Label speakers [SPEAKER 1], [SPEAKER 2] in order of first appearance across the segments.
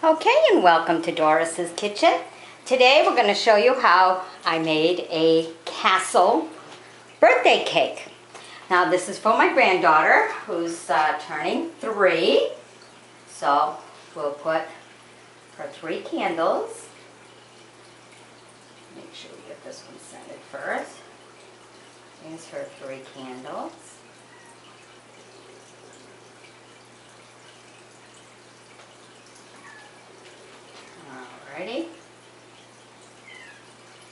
[SPEAKER 1] Okay, and welcome to Doris's Kitchen. Today we're going to show you how I made a castle birthday cake. Now this is for my granddaughter who's uh, turning three. So we'll put her three candles. Make sure we get this one scented first. Here's her three candles. Alrighty.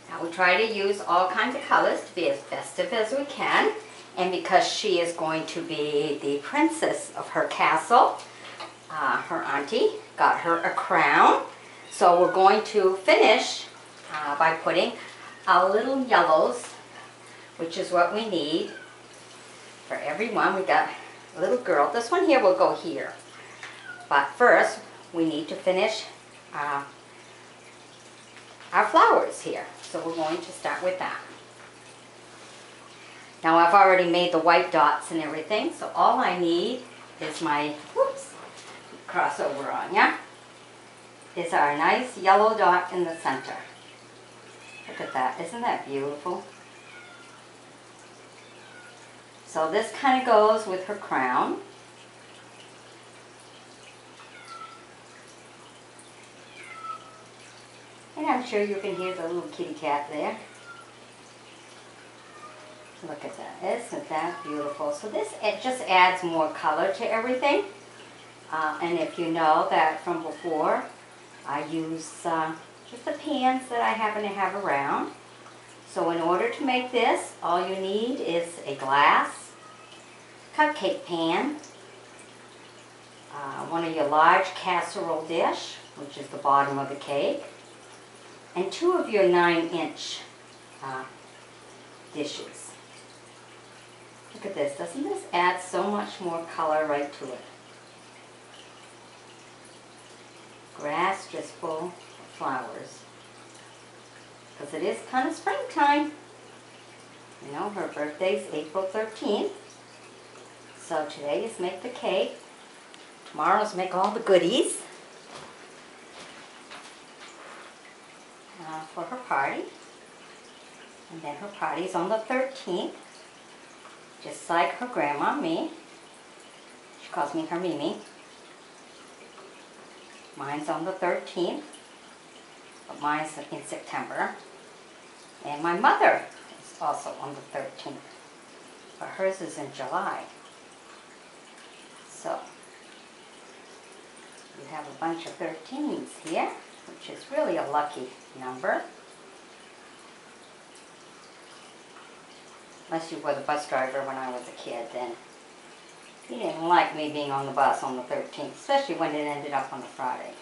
[SPEAKER 1] Now we try to use all kinds of colors to be as festive as we can. And because she is going to be the princess of her castle, uh, her auntie got her a crown. So we're going to finish uh, by putting our little yellows, which is what we need for everyone. We got a little girl. This one here will go here. But first, we need to finish uh, our flowers here. So we're going to start with that. Now I've already made the white dots and everything, so all I need is my, whoops, crossover on, yeah? Is our nice yellow dot in the center. Look at that, isn't that beautiful? So this kind of goes with her crown. And I'm sure you can hear the little kitty cat there. Look at that. Isn't that beautiful? So this it just adds more color to everything. Uh, and if you know that from before, I use uh, just the pans that I happen to have around. So in order to make this, all you need is a glass, cupcake pan, uh, one of your large casserole dish, which is the bottom of the cake, and two of your nine inch uh, dishes. Look at this. Doesn't this add so much more color right to it? Grass just full of flowers. Because it is kind of springtime. You know, her birthday's April 13th. So today is make the cake. Tomorrow's make all the goodies. Uh, for her party. And then her party's on the 13th. Just like her grandma, me. She calls me her Mimi. Mine's on the 13th. But mine's in September. And my mother is also on the 13th. But hers is in July. So, you have a bunch of 13s here, which is really a lucky number. Unless you were the bus driver when I was a kid, then he didn't like me being on the bus on the 13th, especially when it ended up on a Friday.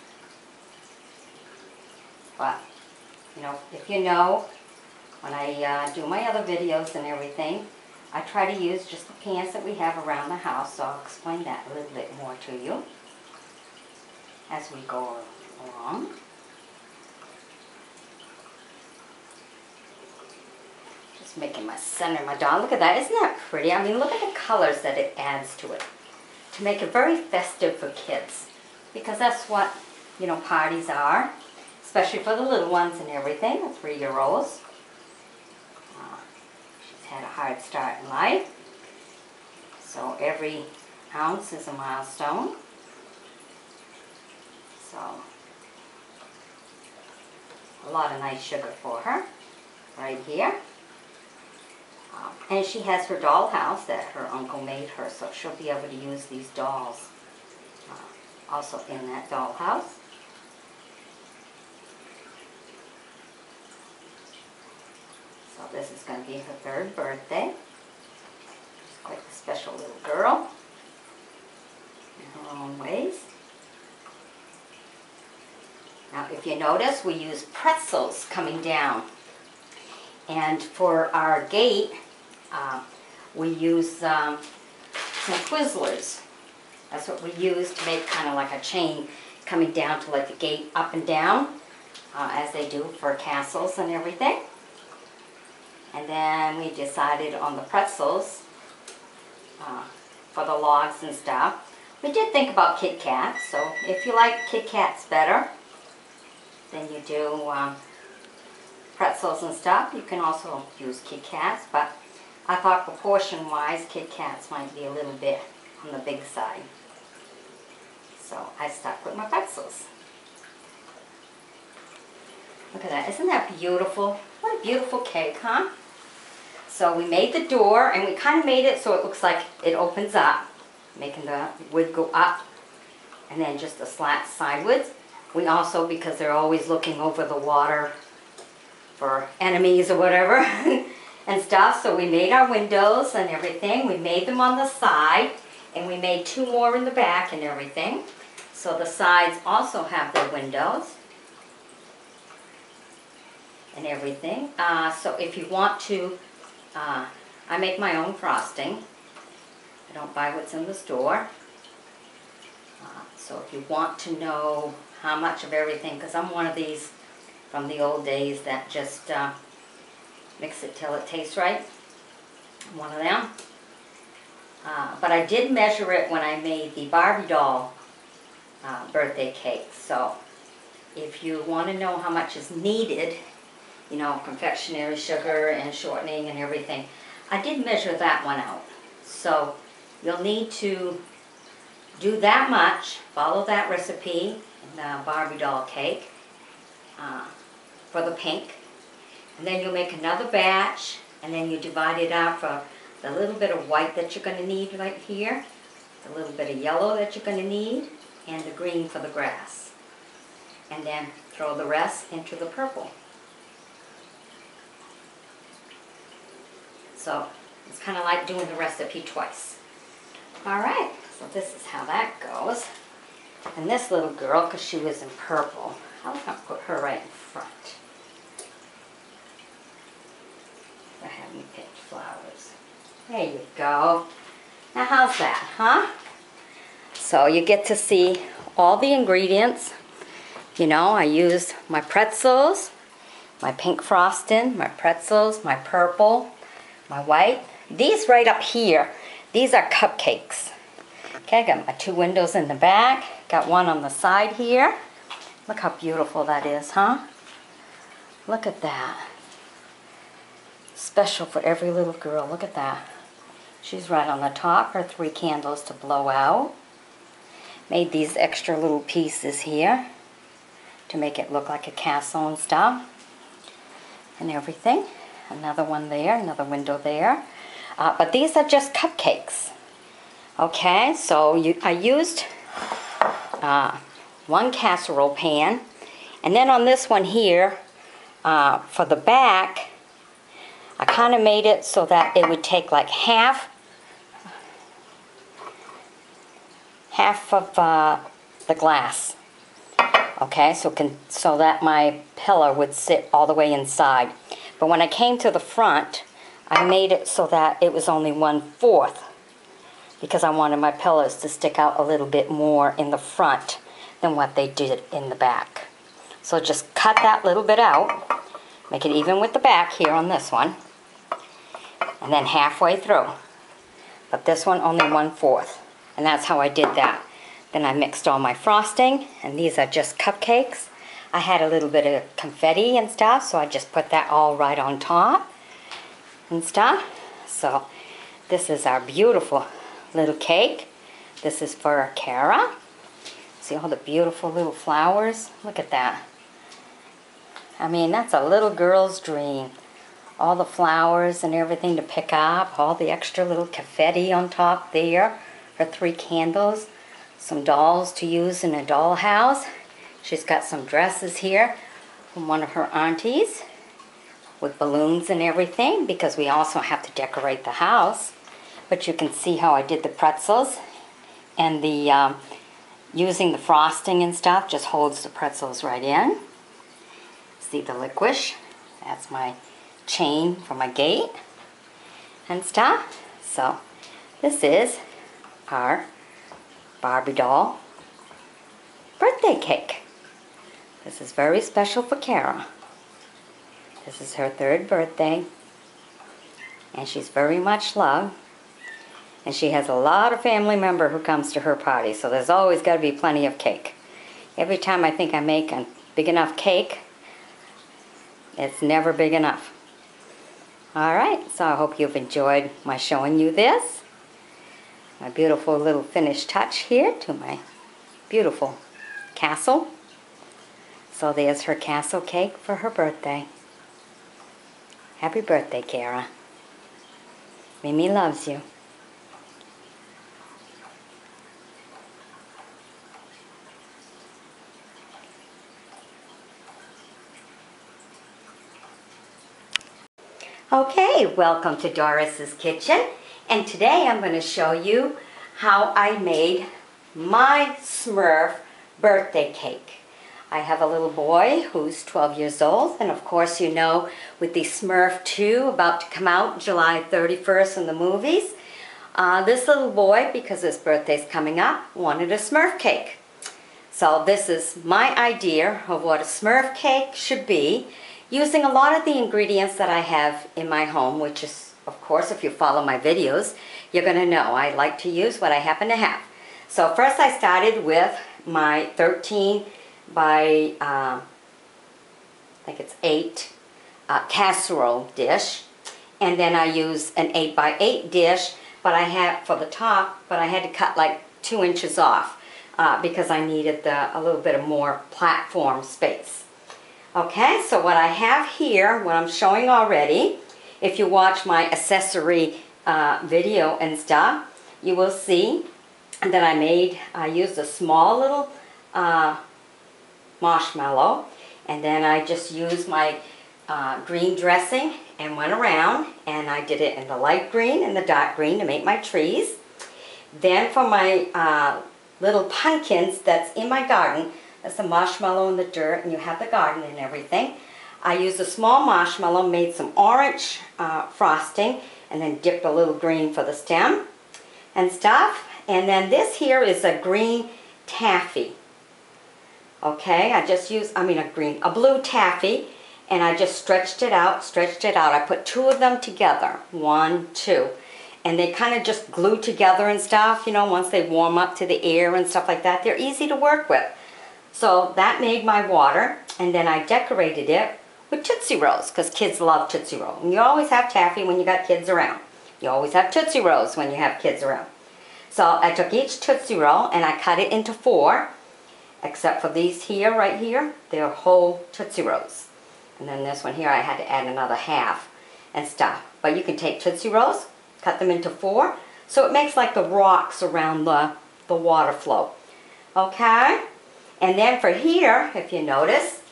[SPEAKER 1] But, you know, if you know, when I uh, do my other videos and everything, I try to use just the pants that we have around the house, so I'll explain that a little bit more to you as we go along. Making my center, my dog. Look at that. Isn't that pretty? I mean, look at the colors that it adds to it. To make it very festive for kids. Because that's what, you know, parties are. Especially for the little ones and everything, the three-year-olds. Uh, she's had a hard start in life. So every ounce is a milestone. So, a lot of nice sugar for her, right here. And she has her dollhouse that her uncle made her, so she'll be able to use these dolls uh, also in that dollhouse. So this is going to be her third birthday. She's quite a special little girl in her own ways. Now if you notice, we use pretzels coming down. And for our gate, uh, we use um, some Twizzlers. That's what we use to make kind of like a chain coming down to let the gate up and down, uh, as they do for castles and everything. And then we decided on the pretzels uh, for the logs and stuff. We did think about Kit Kats, so if you like Kit Kats better than you do um, pretzels and stuff, you can also use Kit Kats, but I thought proportion-wise, Kit Kats might be a little bit on the big side. So I stuck with my pretzels. Look at that, isn't that beautiful? What a beautiful cake, huh? So we made the door and we kind of made it so it looks like it opens up, making the wood go up and then just a slat sideways. We also, because they're always looking over the water for enemies or whatever and stuff, so we made our windows and everything. We made them on the side and we made two more in the back and everything. So the sides also have their windows and everything. Uh, so if you want to uh, I make my own frosting. I don't buy what's in the store. Uh, so if you want to know how much of everything, because I'm one of these from the old days that just uh, mix it till it tastes right. One of them. Uh, but I did measure it when I made the Barbie doll uh, birthday cake. So if you want to know how much is needed, you know, confectionery sugar and shortening and everything. I did measure that one out. So you'll need to do that much, follow that recipe the Barbie doll cake uh, for the pink. And then you'll make another batch and then you divide it out for the little bit of white that you're going to need right here, the little bit of yellow that you're going to need, and the green for the grass. And then throw the rest into the purple. So it's kind of like doing the recipe twice. All right, so this is how that goes. And this little girl, because she was in purple, I'm going to put her right in front. I haven't picked flowers. There you go. Now how's that, huh? So you get to see all the ingredients. You know, I used my pretzels, my pink frosting, my pretzels, my purple, my white. These right up here, these are cupcakes. Okay, I got my two windows in the back, got one on the side here. Look how beautiful that is, huh? Look at that. Special for every little girl, look at that. She's right on the top, her three candles to blow out. Made these extra little pieces here to make it look like a castle and stuff and everything another one there, another window there. Uh, but these are just cupcakes. Okay, so you, I used uh, one casserole pan. And then on this one here, uh, for the back, I kind of made it so that it would take like half, half of uh, the glass. Okay, so can so that my pillar would sit all the way inside. But when I came to the front, I made it so that it was only one-fourth because I wanted my pillows to stick out a little bit more in the front than what they did in the back. So just cut that little bit out, make it even with the back here on this one, and then halfway through. But this one only one-fourth, and that's how I did that. Then I mixed all my frosting, and these are just cupcakes. I had a little bit of confetti and stuff, so I just put that all right on top and stuff. So this is our beautiful little cake. This is for Kara. See all the beautiful little flowers? Look at that. I mean, that's a little girl's dream. All the flowers and everything to pick up, all the extra little confetti on top there, her three candles, some dolls to use in a dollhouse. She's got some dresses here from one of her aunties with balloons and everything because we also have to decorate the house. But you can see how I did the pretzels and the um, using the frosting and stuff just holds the pretzels right in. See the licorice? That's my chain for my gate and stuff. So this is our Barbie doll birthday cake. This is very special for Kara. This is her third birthday, and she's very much loved. And she has a lot of family member who comes to her party, so there's always got to be plenty of cake. Every time I think I make a big enough cake, it's never big enough. All right, so I hope you've enjoyed my showing you this. My beautiful little finished touch here to my beautiful castle. So there's her castle cake for her birthday. Happy birthday, Kara. Mimi loves you. Okay, welcome to Doris's Kitchen. And today I'm going to show you how I made my Smurf birthday cake. I have a little boy who's 12 years old, and of course you know with the Smurf 2 about to come out July 31st in the movies, uh, this little boy, because his birthday's coming up, wanted a Smurf cake. So this is my idea of what a Smurf cake should be, using a lot of the ingredients that I have in my home, which is, of course, if you follow my videos, you're going to know I like to use what I happen to have. So first I started with my 13 by, uh, I think it's 8 uh, casserole dish. And then I use an 8 by 8 dish, but I had for the top, but I had to cut like 2 inches off uh, because I needed the, a little bit of more platform space. Okay, so what I have here, what I'm showing already, if you watch my accessory uh, video and stuff, you will see that I made, I used a small little uh, marshmallow and then I just used my uh, green dressing and went around and I did it in the light green and the dark green to make my trees. Then for my uh, little pumpkins that's in my garden, that's the marshmallow in the dirt and you have the garden and everything. I used a small marshmallow, made some orange uh, frosting and then dipped a little green for the stem and stuff. And then this here is a green taffy. Okay, I just used, I mean a green, a blue taffy, and I just stretched it out, stretched it out. I put two of them together, one, two. And they kind of just glue together and stuff, you know, once they warm up to the air and stuff like that. They're easy to work with. So that made my water, and then I decorated it with Tootsie Rolls, because kids love Tootsie Roll. And you always have taffy when you got kids around. You always have Tootsie Rolls when you have kids around. So I took each Tootsie Roll and I cut it into four, except for these here, right here, they're whole Tootsie Rolls. And then this one here, I had to add another half and stuff. But you can take Tootsie Rolls, cut them into four, so it makes like the rocks around the, the water flow. Okay? And then for here, if you notice,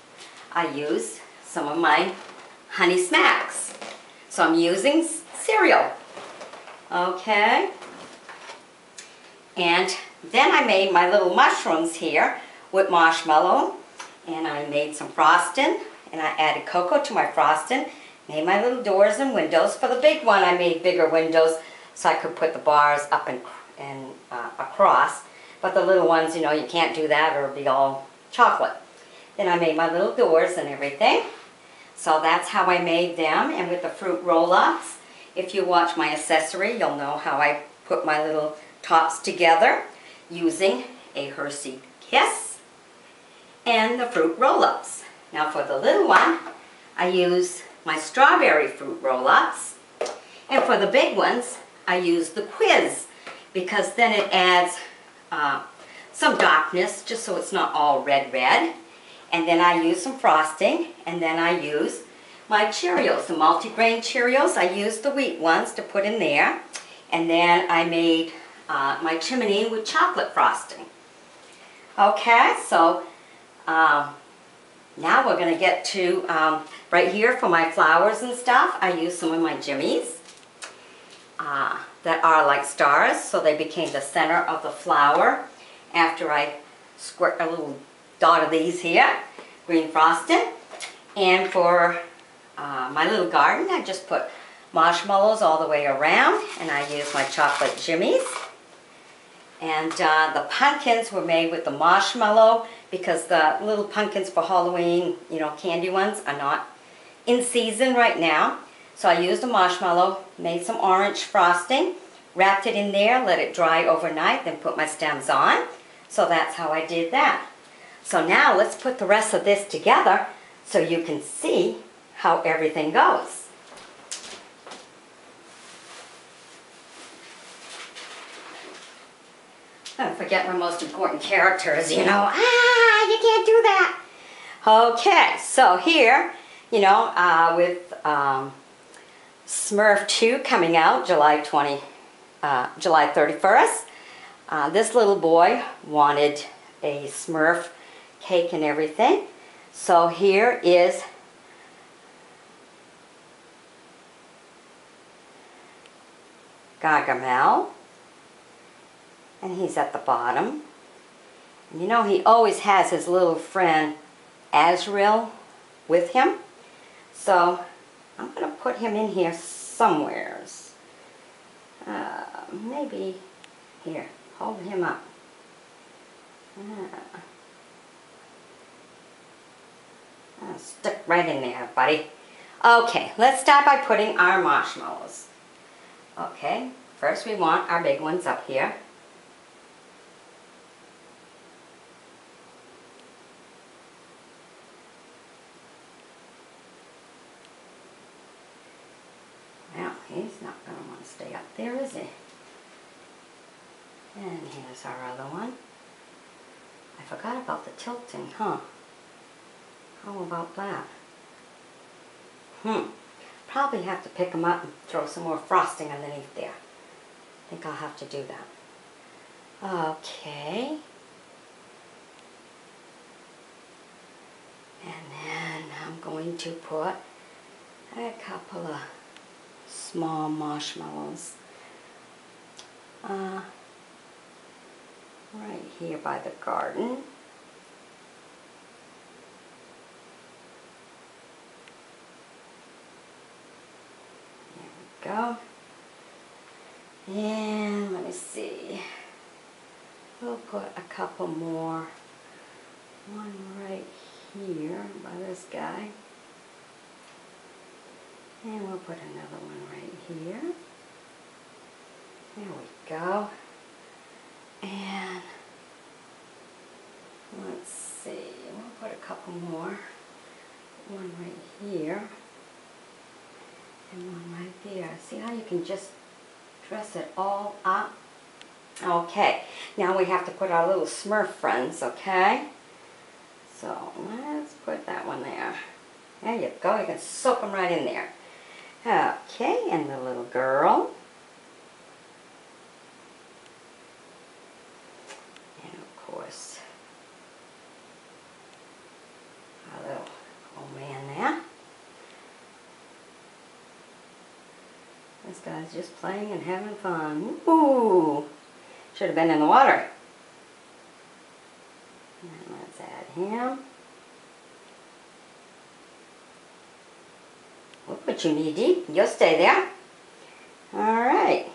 [SPEAKER 1] I use some of my Honey Smacks. So I'm using cereal. Okay? And then I made my little mushrooms here with marshmallow and I made some frosting and I added cocoa to my frosting made my little doors and windows for the big one I made bigger windows so I could put the bars up and, and uh, across but the little ones you know you can't do that or be all chocolate then I made my little doors and everything so that's how I made them and with the fruit roll-ups if you watch my accessory you'll know how I put my little tops together using a Hershey Kiss and the fruit roll-ups. Now for the little one, I use my strawberry fruit roll-ups. And for the big ones, I use the Quiz because then it adds uh, some darkness just so it's not all red red. And then I use some frosting and then I use my Cheerios, the multigrain Cheerios. I used the wheat ones to put in there. And then I made uh, my chimney with chocolate frosting. Okay, so um, now we're going to get to, um, right here for my flowers and stuff, I use some of my jimmies uh, that are like stars, so they became the center of the flower after I squirt a little dot of these here, green frosting. And for uh, my little garden, I just put marshmallows all the way around, and I use my chocolate jimmies. And uh, the pumpkins were made with the marshmallow because the little pumpkins for Halloween, you know, candy ones are not in season right now. So I used a marshmallow, made some orange frosting, wrapped it in there, let it dry overnight, then put my stems on. So that's how I did that. So now let's put the rest of this together so you can see how everything goes. Don't forget my most important characters, you know. Ah, you can't do that. Okay, so here, you know, uh, with um, Smurf 2 coming out July 20, uh, July 31st, uh, this little boy wanted a Smurf cake and everything. So here is Gargamel. And he's at the bottom. You know, he always has his little friend Azrael with him. So I'm going to put him in here somewheres. Uh, maybe here, hold him up. Uh, uh, stick right in there, buddy. Okay, let's start by putting our marshmallows. Okay, first we want our big ones up here. Well, he's not going to want to stay up there, is he? And here's our other one. I forgot about the tilting, huh? How about that? Hmm. Probably have to pick them up and throw some more frosting underneath there. I think I'll have to do that. Okay. And then I'm going to put a couple of small marshmallows. Uh, right here by the garden. There we go. And let me see. We'll put a couple more. One right here by this guy. And we'll put another one right here. There we go. And let's see, we'll put a couple more. One right here. And one right there. See how you can just dress it all up? Okay, now we have to put our little Smurf friends, okay? So let's put that one there. There you go, you can soak them right in there. Okay, and the little girl. And of course, our little old man there. Just playing and having fun. Ooh, should have been in the water. And let's add him. We'll put you knee deep. You'll stay there. All right.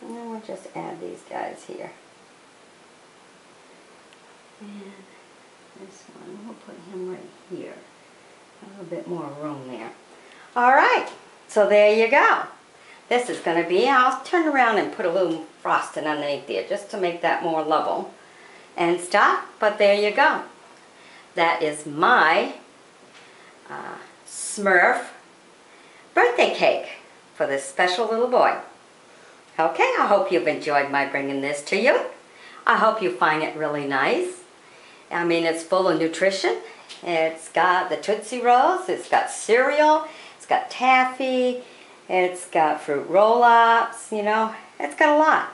[SPEAKER 1] And then we'll just add these guys here. And this one, we'll put him right here. A little bit more room there. All right. So there you go. This is going to be, I'll turn around and put a little frosting underneath there just to make that more level and stop, But there you go. That is my uh, Smurf birthday cake for this special little boy. Okay, I hope you've enjoyed my bringing this to you. I hope you find it really nice. I mean, it's full of nutrition. It's got the Tootsie Rolls, it's got cereal, it's got taffy, it's got fruit roll-ups, you know, it's got a lot.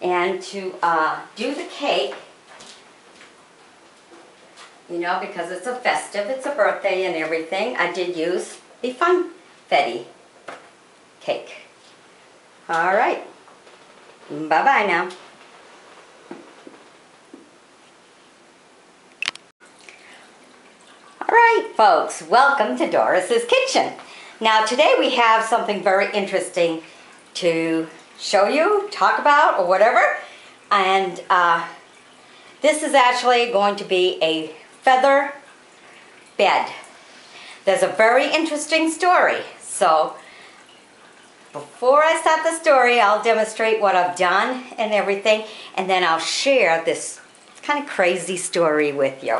[SPEAKER 1] And to uh, do the cake, you know, because it's a festive, it's a birthday and everything, I did use the Funfetti cake. All right. Bye-bye now. All right, folks, welcome to Doris's Kitchen. Now, today we have something very interesting to show you, talk about, or whatever. And uh, this is actually going to be a feather bed. There's a very interesting story. So before I start the story, I'll demonstrate what I've done and everything, and then I'll share this kind of crazy story with you.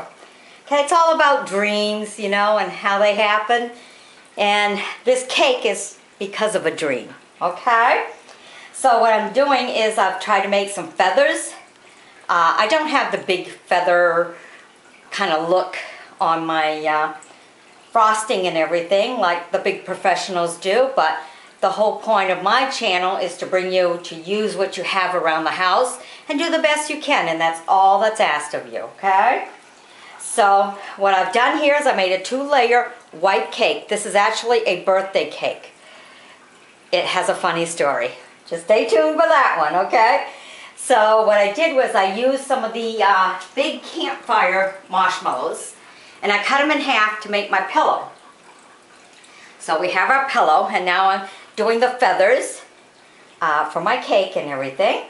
[SPEAKER 1] Okay, it's all about dreams, you know, and how they happen. And this cake is because of a dream, okay? So what I'm doing is I've tried to make some feathers. Uh, I don't have the big feather kind of look on my uh, frosting and everything like the big professionals do, but the whole point of my channel is to bring you to use what you have around the house and do the best you can, and that's all that's asked of you, okay? So what I've done here is I made a two-layer white cake. This is actually a birthday cake. It has a funny story. Just stay tuned for that one, okay? So what I did was I used some of the uh, big campfire marshmallows and I cut them in half to make my pillow. So we have our pillow and now I'm doing the feathers uh, for my cake and everything.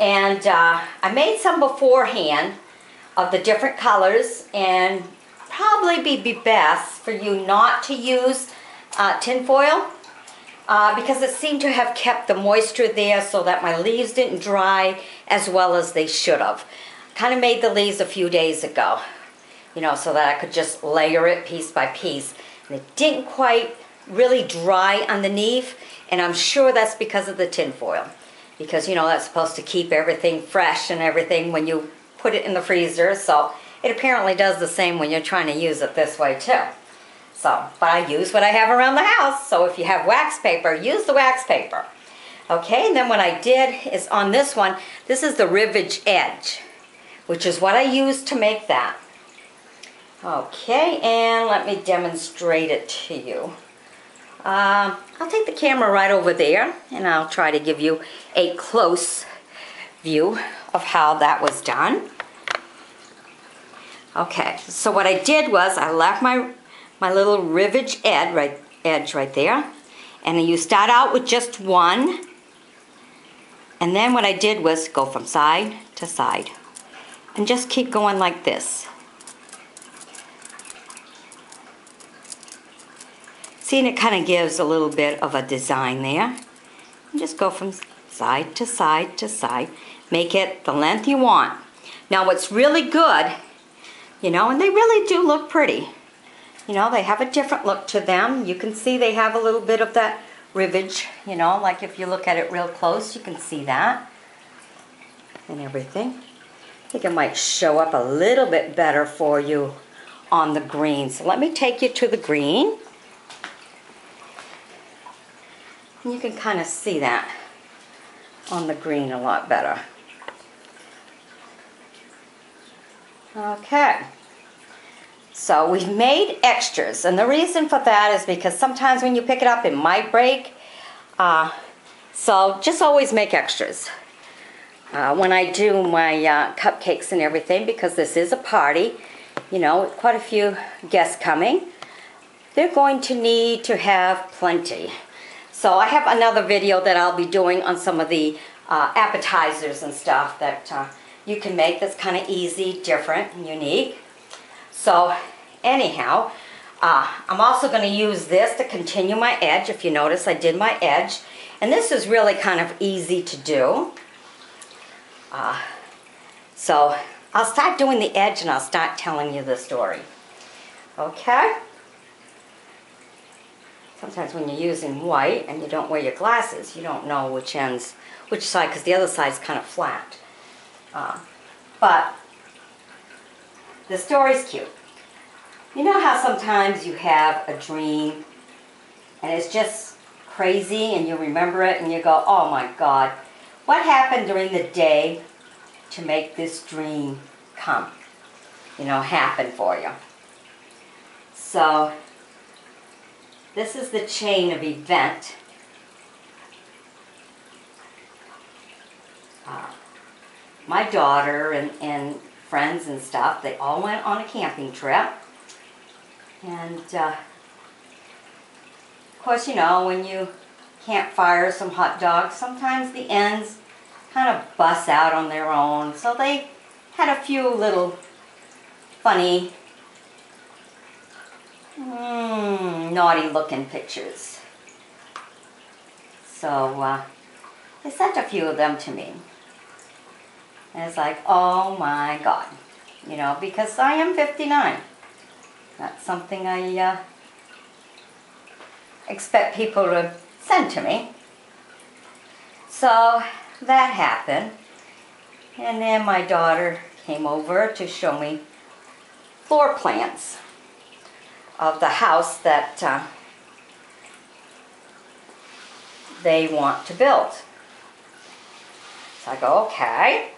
[SPEAKER 1] And uh, I made some beforehand of the different colors and probably be, be best for you not to use uh, tin foil uh, because it seemed to have kept the moisture there so that my leaves didn't dry as well as they should have. Kind of made the leaves a few days ago, you know, so that I could just layer it piece by piece. And it didn't quite really dry underneath and I'm sure that's because of the tin foil because you know that's supposed to keep everything fresh and everything when you put it in the freezer so it apparently does the same when you're trying to use it this way too. So but I use what I have around the house. So if you have wax paper use the wax paper. Okay and then what I did is on this one this is the rivage edge which is what I used to make that. Okay and let me demonstrate it to you. Um, I'll take the camera right over there and I'll try to give you a close view of how that was done. Okay, so what I did was I left my, my little rivage edge right, edge right there. And you start out with just one. And then what I did was go from side to side. And just keep going like this. See, and it kind of gives a little bit of a design there. And just go from side to side to side. Make it the length you want. Now what's really good, you know, and they really do look pretty. You know, they have a different look to them. You can see they have a little bit of that rivage, you know, like if you look at it real close, you can see that and everything. I think it might show up a little bit better for you on the green. So let me take you to the green. You can kind of see that on the green a lot better. Okay. So we've made extras, and the reason for that is because sometimes when you pick it up, it might break. Uh, so just always make extras. Uh, when I do my uh, cupcakes and everything, because this is a party, you know, with quite a few guests coming, they're going to need to have plenty. So I have another video that I'll be doing on some of the uh, appetizers and stuff that uh, you can make that's kind of easy, different, and unique. So anyhow, uh, I'm also going to use this to continue my edge. If you notice, I did my edge. And this is really kind of easy to do. Uh, so I'll start doing the edge and I'll start telling you the story. Okay? sometimes when you're using white and you don't wear your glasses, you don't know which ends, which side, because the other side's kind of flat. Uh, but the story's cute. You know how sometimes you have a dream and it's just crazy and you remember it and you go, oh my God, what happened during the day to make this dream come, you know, happen for you? So this is the chain of event. Uh, my daughter and, and friends and stuff, they all went on a camping trip. And uh, of course, you know, when you campfire some hot dogs, sometimes the ends kind of bust out on their own. So they had a few little funny Mm, naughty looking pictures. So uh, they sent a few of them to me. And it's like, oh my God. You know, because I am 59. That's something I uh, expect people to send to me. So that happened. And then my daughter came over to show me floor plans of the house that uh, they want to build. So I go, okay.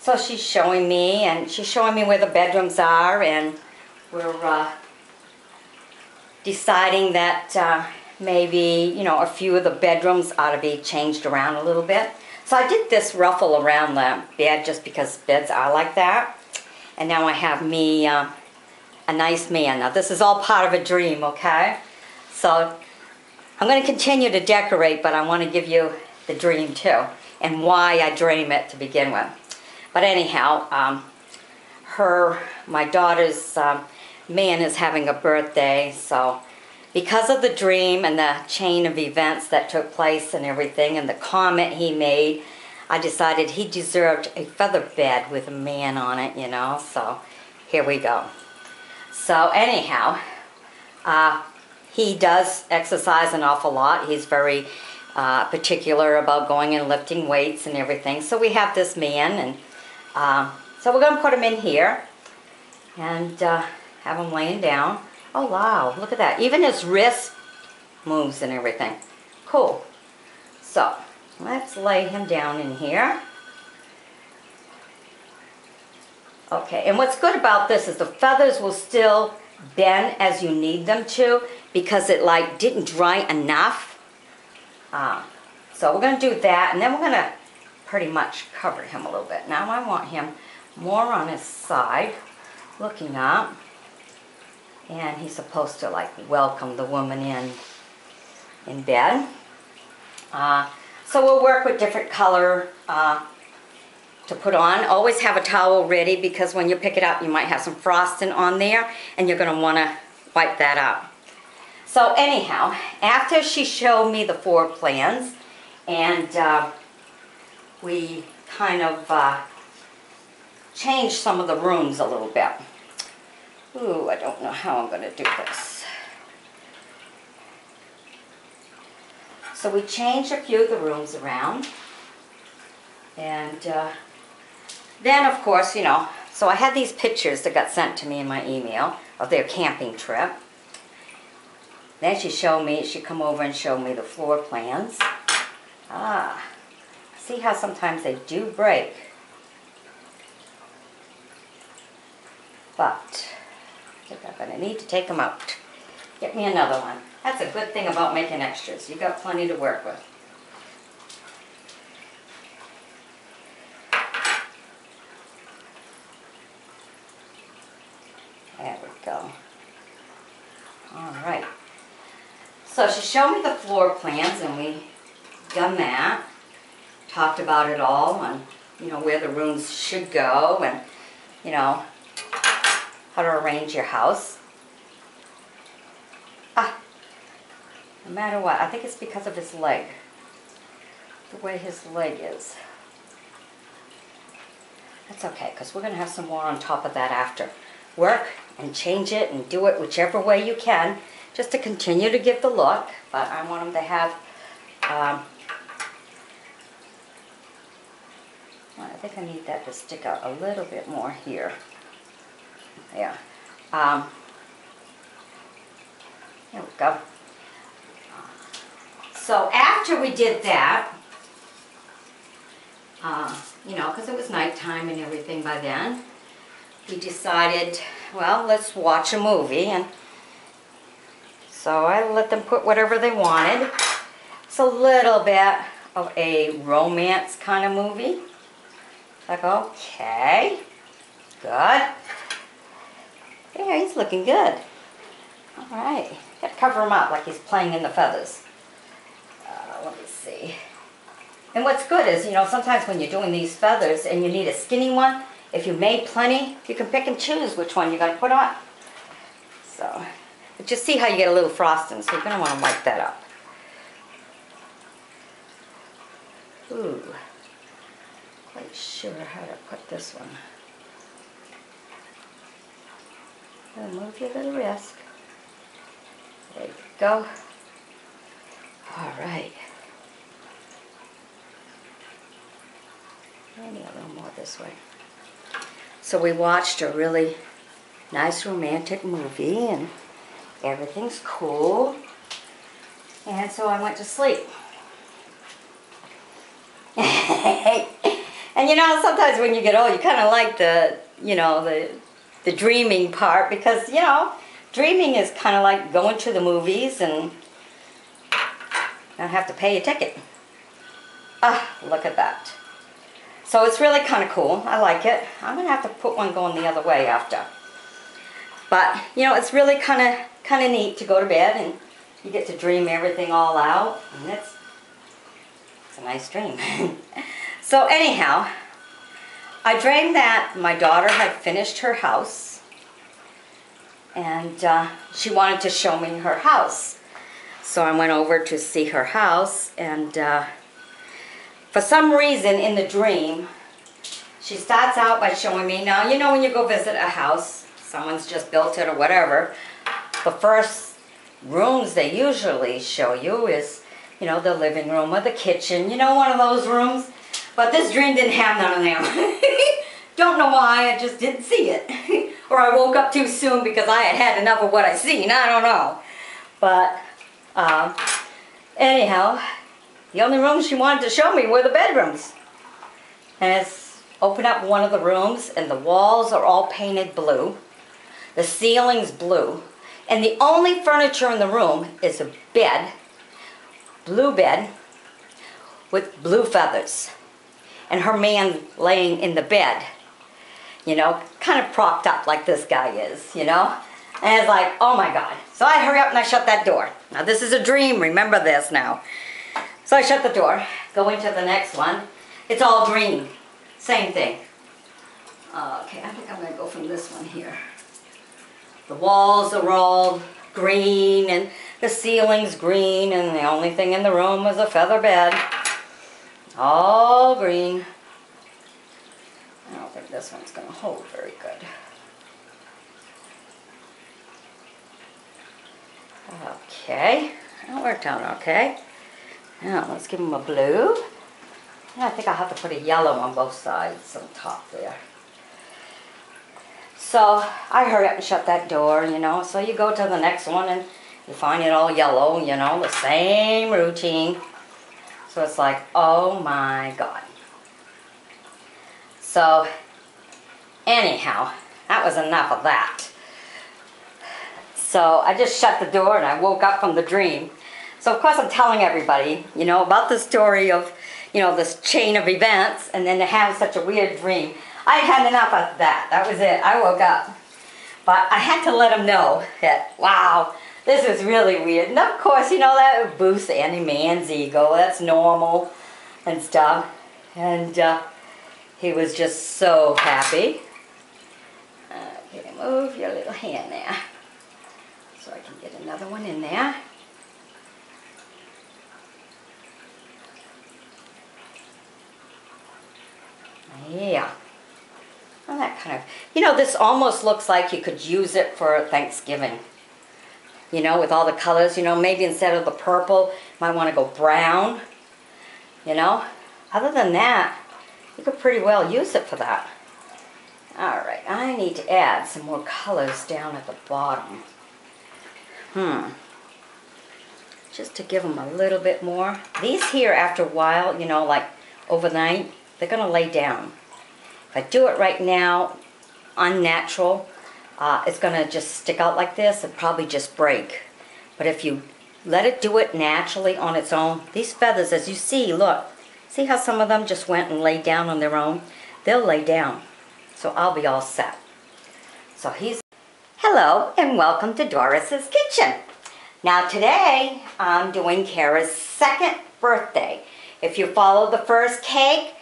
[SPEAKER 1] So she's showing me, and she's showing me where the bedrooms are, and we're uh, deciding that uh, maybe, you know, a few of the bedrooms ought to be changed around a little bit. So I did this ruffle around the bed just because beds are like that. And now I have me uh, a nice man. Now this is all part of a dream, okay? So I'm going to continue to decorate, but I want to give you the dream too and why I dream it to begin with. But anyhow, um, her, my daughter's um, man is having a birthday, so because of the dream and the chain of events that took place and everything and the comment he made, I decided he deserved a feather bed with a man on it, you know, so here we go. So anyhow, uh, he does exercise an awful lot. He's very uh, particular about going and lifting weights and everything. So we have this man, and uh, so we're going to put him in here and uh, have him laying down. Oh wow, look at that. Even his wrist moves and everything. Cool. So, let's lay him down in here. Okay, and what's good about this is the feathers will still bend as you need them to because it like didn't dry enough. Uh, so we're going to do that and then we're going to pretty much cover him a little bit. Now I want him more on his side looking up and he's supposed to like welcome the woman in in bed. Uh, so we'll work with different color uh, to put on. Always have a towel ready because when you pick it up you might have some frosting on there and you're going to want to wipe that up. So anyhow, after she showed me the four plans and uh, we kind of uh, changed some of the rooms a little bit. Ooh, I don't know how I'm going to do this. So we changed a few of the rooms around. And uh, then, of course, you know, so I had these pictures that got sent to me in my email of their camping trip. Then she showed me, she come over and showed me the floor plans. Ah, see how sometimes they do break. But I think I'm going to need to take them out. Get me another one. That's a good thing about making extras. You've got plenty to work with. There we go. All right. So she showed me the floor plans and we done that. Talked about it all and, you know, where the rooms should go and, you know, how to arrange your house. Ah, no matter what, I think it's because of his leg. The way his leg is. That's okay, because we're going to have some more on top of that after. Work and change it and do it whichever way you can, just to continue to give the look. But I want them to have, um, I think I need that to stick out a little bit more here. Yeah. Um, there we go. So after we did that, uh, you know, because it was nighttime and everything by then, we decided, well, let's watch a movie. And so I let them put whatever they wanted. It's a little bit of a romance kind of movie. Like, okay, good. Yeah, he's looking good. All right. Got to cover him up like he's playing in the feathers. Uh, let me see. And what's good is, you know, sometimes when you're doing these feathers and you need a skinny one, if you made plenty, you can pick and choose which one you're to put on. So, but just see how you get a little frosting, so you're want to wipe that up. Ooh, quite sure how to put this one. And move your little wrist. There you go. All right. Maybe a little more this way. So we watched a really nice romantic movie and everything's cool. And so I went to sleep. and you know, sometimes when you get old, you kind of like the, you know, the, the dreaming part because, you know, dreaming is kind of like going to the movies and not have to pay a ticket. Ah, look at that. So it's really kind of cool. I like it. I'm going to have to put one going the other way after. But, you know, it's really kind of kind of neat to go to bed and you get to dream everything all out. And it's, it's a nice dream. so anyhow, I dreamed that my daughter had finished her house and uh, she wanted to show me her house. So I went over to see her house and uh, for some reason in the dream, she starts out by showing me, now you know when you go visit a house, someone's just built it or whatever, the first rooms they usually show you is, you know, the living room or the kitchen, you know, one of those rooms. But this dream didn't have none of them. Don't know why, I just didn't see it. or I woke up too soon because I had had enough of what I seen, I don't know. But, uh, anyhow, the only rooms she wanted to show me were the bedrooms. And it's open up one of the rooms and the walls are all painted blue. The ceiling's blue. And the only furniture in the room is a bed, blue bed, with blue feathers. And her man laying in the bed, you know, kind of propped up like this guy is, you know. And it's like, oh my God. So I hurry up and I shut that door. Now this is a dream, remember this now. So I shut the door, go into the next one. It's all green, same thing. Uh, okay, I think I'm gonna go from this one here. The walls are all green and the ceiling's green and the only thing in the room was a feather bed. All green. I don't think this one's going to hold very good. Okay, that worked out okay. Now let's give them a blue. I think I'll have to put a yellow on both sides on top there. So I hurry up and shut that door, you know. So you go to the next one and you find it all yellow, you know, the same routine. It's like, oh my God. So anyhow, that was enough of that. So I just shut the door and I woke up from the dream. So of course I'm telling everybody, you know, about the story of, you know, this chain of events and then to have such a weird dream. I had enough of that. That was it. I woke up. But I had to let them know that, wow, this is really weird. And of course, you know, that boosts any man's ego. That's normal and stuff. And uh, he was just so happy. Okay, move your little hand there. So I can get another one in there. Yeah. Well, that kind of, you know, this almost looks like you could use it for Thanksgiving. You know, with all the colors, you know, maybe instead of the purple, might want to go brown. You know, other than that, you could pretty well use it for that. All right, I need to add some more colors down at the bottom. Hmm. Just to give them a little bit more. These here, after a while, you know, like overnight, they're going to lay down. If I do it right now, unnatural, uh, it's going to just stick out like this and probably just break. But if you let it do it naturally on its own, these feathers, as you see, look, see how some of them just went and laid down on their own? They'll lay down. So I'll be all set. So he's... Hello and welcome to Doris's Kitchen. Now today I'm doing Kara's second birthday. If you followed the first cake,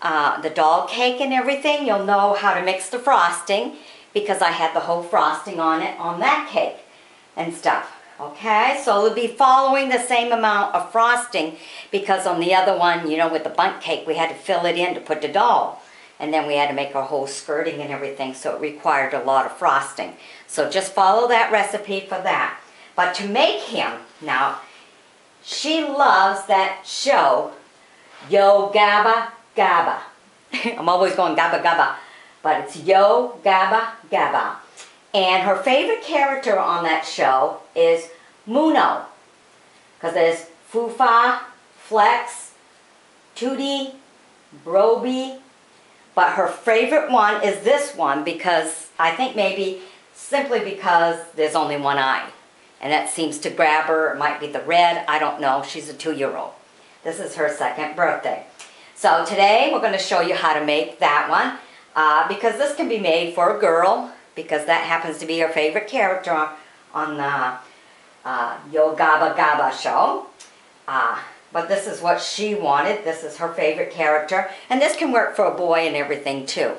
[SPEAKER 1] uh, the doll cake and everything, you'll know how to mix the frosting because I had the whole frosting on it on that cake and stuff. Okay, so it'll be following the same amount of frosting because on the other one, you know, with the bundt cake, we had to fill it in to put the doll. And then we had to make our whole skirting and everything, so it required a lot of frosting. So just follow that recipe for that. But to make him, now, she loves that show, Yo Gabba Gabba. I'm always going Gabba Gabba, but it's Yo Gabba Gabba. And her favorite character on that show is Muno. Because there's Foofa, Flex, Toodee, Brobee. But her favorite one is this one because I think maybe simply because there's only one eye. And that seems to grab her. It might be the red. I don't know. She's a two-year-old. This is her second birthday. So today we're going to show you how to make that one. Uh, because this can be made for a girl because that happens to be her favorite character on the uh, Yo Gabba Gabba show. Uh, but this is what she wanted. This is her favorite character. And this can work for a boy and everything too.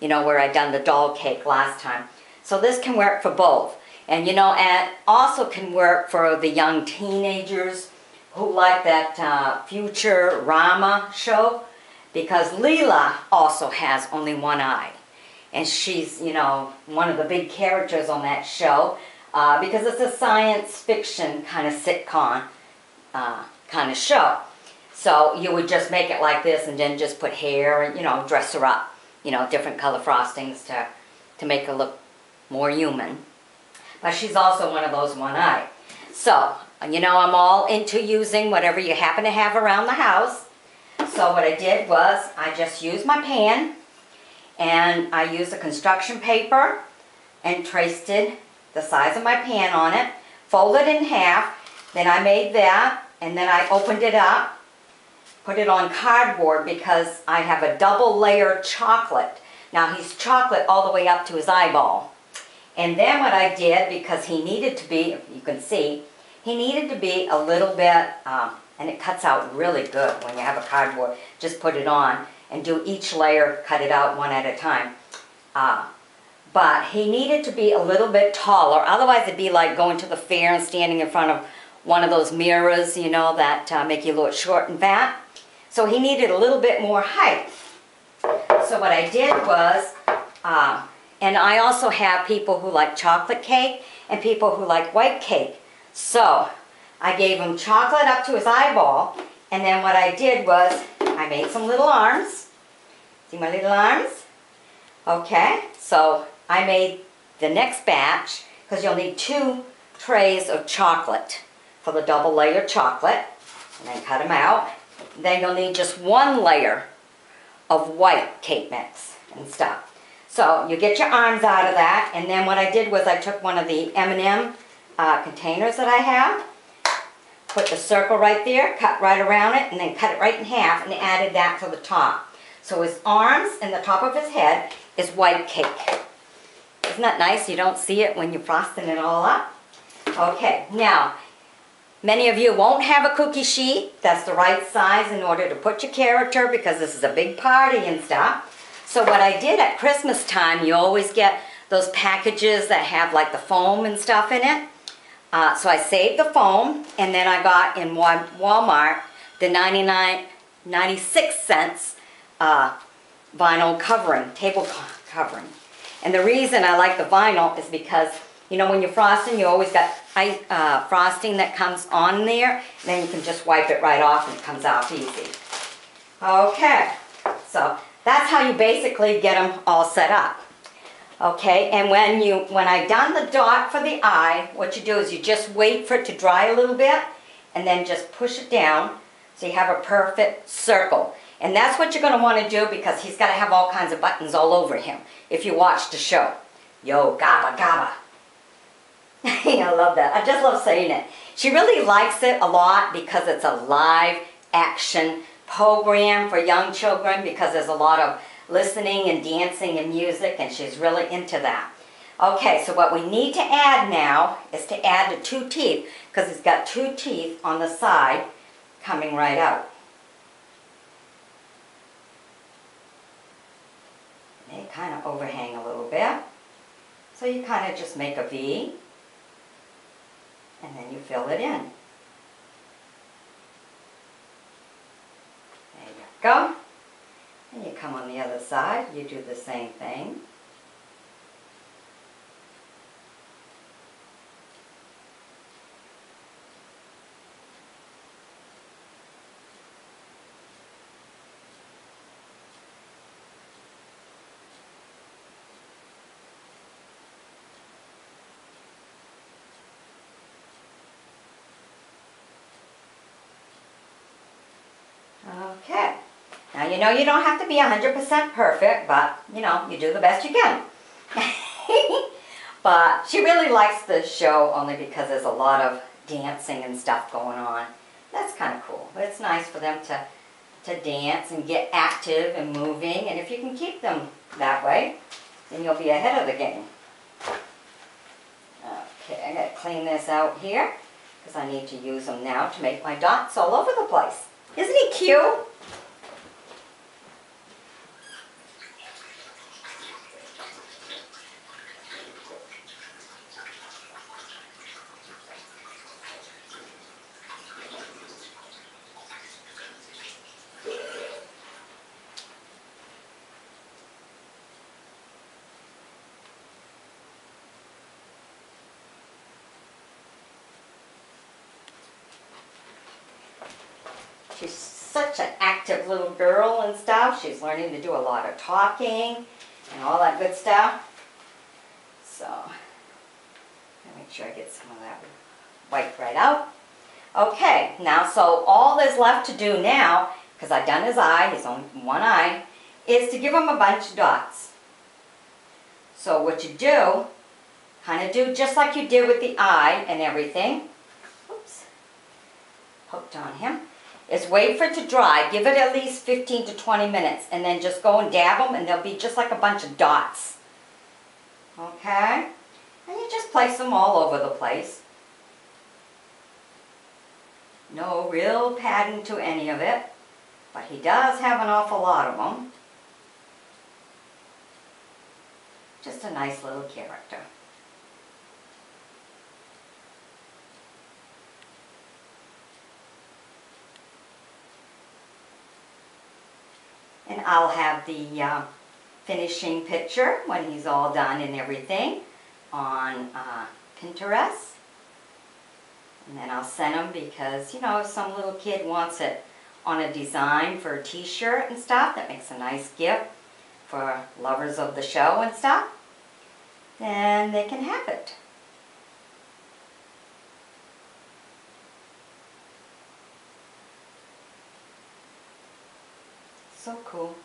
[SPEAKER 1] You know, where I done the doll cake last time. So this can work for both. And you know, and also can work for the young teenagers who like that uh, Futurama show. Because Leela also has only one eye and she's, you know, one of the big characters on that show uh, because it's a science fiction kind of sitcom uh, kind of show. So you would just make it like this and then just put hair and, you know, dress her up, you know, different color frostings to, to make her look more human. But she's also one of those one eye. So, you know, I'm all into using whatever you happen to have around the house. So what I did was I just used my pan and I used a construction paper and traced it the size of my pan on it, folded in half, then I made that, and then I opened it up, put it on cardboard because I have a double layer chocolate. Now he's chocolate all the way up to his eyeball. And then what I did, because he needed to be, you can see, he needed to be a little bit, um, and it cuts out really good when you have a cardboard, just put it on and do each layer, cut it out one at a time. Uh, but he needed to be a little bit taller, otherwise it'd be like going to the fair and standing in front of one of those mirrors, you know, that uh, make you look short and fat. So he needed a little bit more height. So what I did was, uh, and I also have people who like chocolate cake and people who like white cake. So I gave him chocolate up to his eyeball, and then what I did was I made some little arms See my little arms? Okay, so I made the next batch because you'll need two trays of chocolate for the double layer chocolate and then cut them out. Then you'll need just one layer of white cake mix and stuff. So you get your arms out of that and then what I did was I took one of the M&M uh, containers that I have, put the circle right there, cut right around it and then cut it right in half and added that to the top. So his arms and the top of his head is white cake. Isn't that nice? You don't see it when you're frosting it all up. Okay, now, many of you won't have a cookie sheet. That's the right size in order to put your character because this is a big party and stuff. So what I did at Christmas time, you always get those packages that have like the foam and stuff in it. Uh, so I saved the foam and then I got in Walmart the 99, 96 cents uh, vinyl covering, table covering. And the reason I like the vinyl is because, you know, when you're frosting, you always got ice, uh, frosting that comes on there, and then you can just wipe it right off and it comes off easy. Okay, so that's how you basically get them all set up. Okay, and when you when I've done the dot for the eye, what you do is you just wait for it to dry a little bit, and then just push it down so you have a perfect circle. And that's what you're going to want to do because he's got to have all kinds of buttons all over him if you watch the show. Yo, gabba, gabba. I love that. I just love saying it. She really likes it a lot because it's a live action program for young children because there's a lot of listening and dancing and music and she's really into that. Okay, so what we need to add now is to add the two teeth because it's got two teeth on the side coming right out. They kind of overhang a little bit. So you kind of just make a V. and then you fill it in. There you go. And you come on the other side, you do the same thing. Okay. Now you know you don't have to be 100% perfect, but you know, you do the best you can. but she really likes the show only because there's a lot of dancing and stuff going on. That's kind of cool. It's nice for them to, to dance and get active and moving. And if you can keep them that way, then you'll be ahead of the game. Okay, I gotta clean this out here because I need to use them now to make my dots all over the place. Isn't he cute? She's such an active little girl and stuff. She's learning to do a lot of talking and all that good stuff. So, make sure I get some of that wiped right out. Okay, now so all there's left to do now, because I've done his eye, he's only one eye, is to give him a bunch of dots. So what you do, kind of do just like you did with the eye and everything. Oops, poked on him is wait for it to dry. Give it at least 15 to 20 minutes and then just go and dab them and they'll be just like a bunch of dots. Okay? And you just place them all over the place. No real pattern to any of it, but he does have an awful lot of them. Just a nice little character. And I'll have the uh, finishing picture when he's all done and everything on uh, Pinterest. And then I'll send them because, you know, if some little kid wants it on a design for a t-shirt and stuff, that makes a nice gift for lovers of the show and stuff, then they can have it. So cool.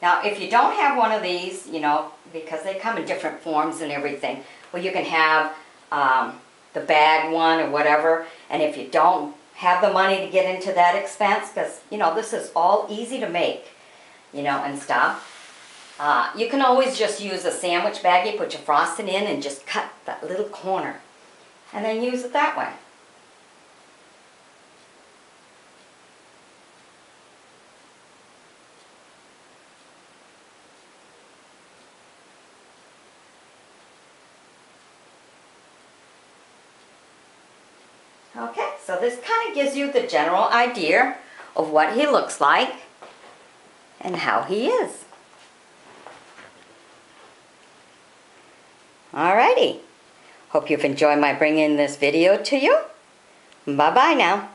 [SPEAKER 1] Now, if you don't have one of these, you know, because they come in different forms and everything, well, you can have um, the bag one or whatever. And if you don't have the money to get into that expense, because, you know, this is all easy to make, you know, and stuff. Uh, you can always just use a sandwich baggie, put your frosting in, and just cut that little corner. And then use it that way. Okay, so this kind of gives you the general idea of what he looks like and how he is. Alrighty, hope you've enjoyed my bringing this video to you. Bye-bye now.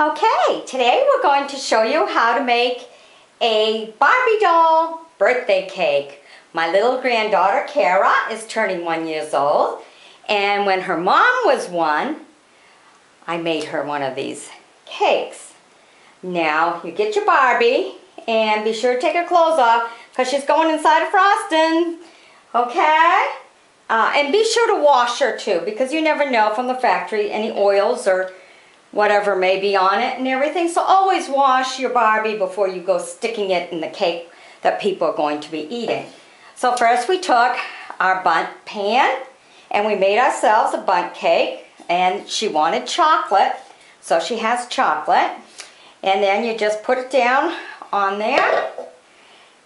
[SPEAKER 1] Okay, today we're going to show you how to make a Barbie doll birthday cake. My little granddaughter Kara is turning one years old and when her mom was one, I made her one of these cakes. Now you get your Barbie and be sure to take her clothes off because she's going inside of frosting. Okay? Uh, and be sure to wash her too because you never know from the factory any oils or whatever may be on it and everything. So always wash your Barbie before you go sticking it in the cake that people are going to be eating. So first we took our Bundt pan and we made ourselves a Bundt cake and she wanted chocolate so she has chocolate And then you just put it down on there.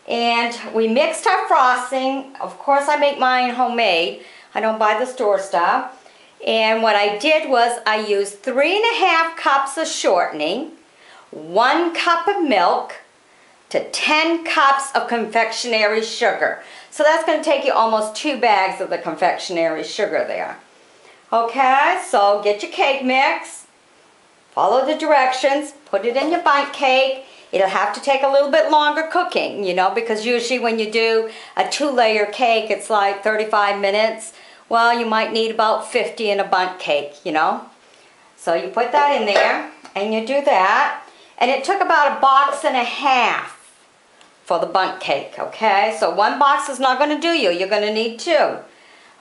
[SPEAKER 1] And we mixed our frosting. Of course, I make mine homemade. I don't buy the store stuff. And what I did was I used three and a half cups of shortening, one cup of milk, to 10 cups of confectionery sugar. So that's going to take you almost two bags of the confectionery sugar there. Okay, so get your cake mix, follow the directions, put it in your Bundt cake. It'll have to take a little bit longer cooking, you know, because usually when you do a two-layer cake, it's like 35 minutes. Well, you might need about 50 in a Bundt cake, you know. So you put that in there, and you do that. And it took about a box and a half for the Bundt cake, okay? So one box is not going to do you. You're going to need two.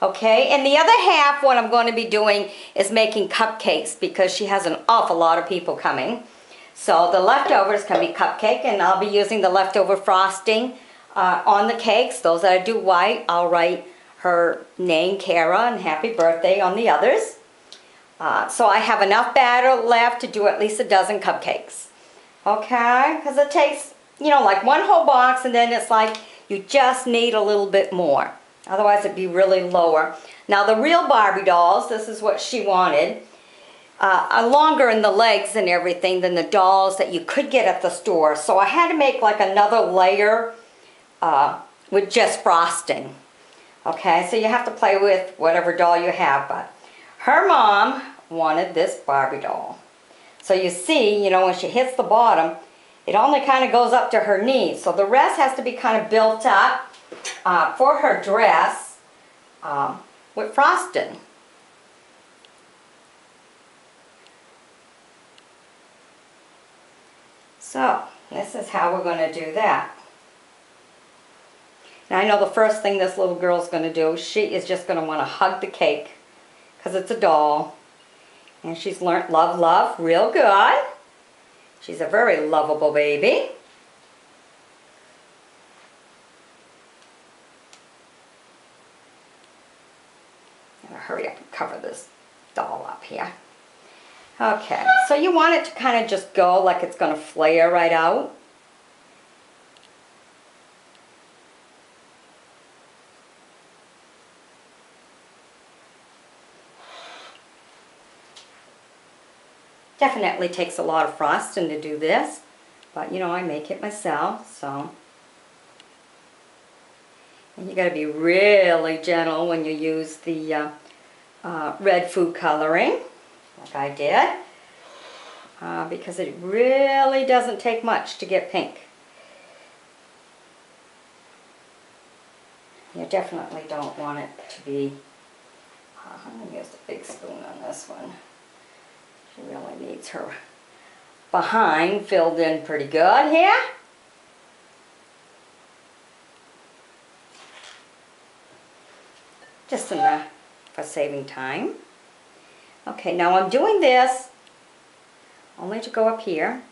[SPEAKER 1] Okay, and the other half, what I'm going to be doing is making cupcakes because she has an awful lot of people coming. So the leftovers can be cupcake and I'll be using the leftover frosting uh, on the cakes. Those that I do white, I'll write her name, Kara, and happy birthday on the others. Uh, so I have enough batter left to do at least a dozen cupcakes. Okay, because it takes, you know, like one whole box and then it's like you just need a little bit more. Otherwise it'd be really lower. Now the real Barbie dolls, this is what she wanted uh, are longer in the legs and everything than the dolls that you could get at the store. So I had to make like another layer uh, with just frosting. Okay, so you have to play with whatever doll you have. But her mom wanted this Barbie doll. So you see, you know, when she hits the bottom, it only kind of goes up to her knees. So the rest has to be kind of built up uh, for her dress um, with frosting. So, this is how we're going to do that. Now I know the first thing this little girl's going to do, she is just going to want to hug the cake because it's a doll. And she's learned love, love real good. She's a very lovable baby. I'm going to hurry up and cover this doll up here. Okay, so you want it to kind of just go like it's going to flare right out. Definitely takes a lot of frosting to do this, but you know, I make it myself, so. And you got to be really gentle when you use the uh, uh, red food coloring like I did uh, because it really doesn't take much to get pink. You definitely don't want it to be, uh, I'm to use a big spoon on this one. Really needs her behind filled in pretty good here. Just enough for saving time. Okay, now I'm doing this only to go up here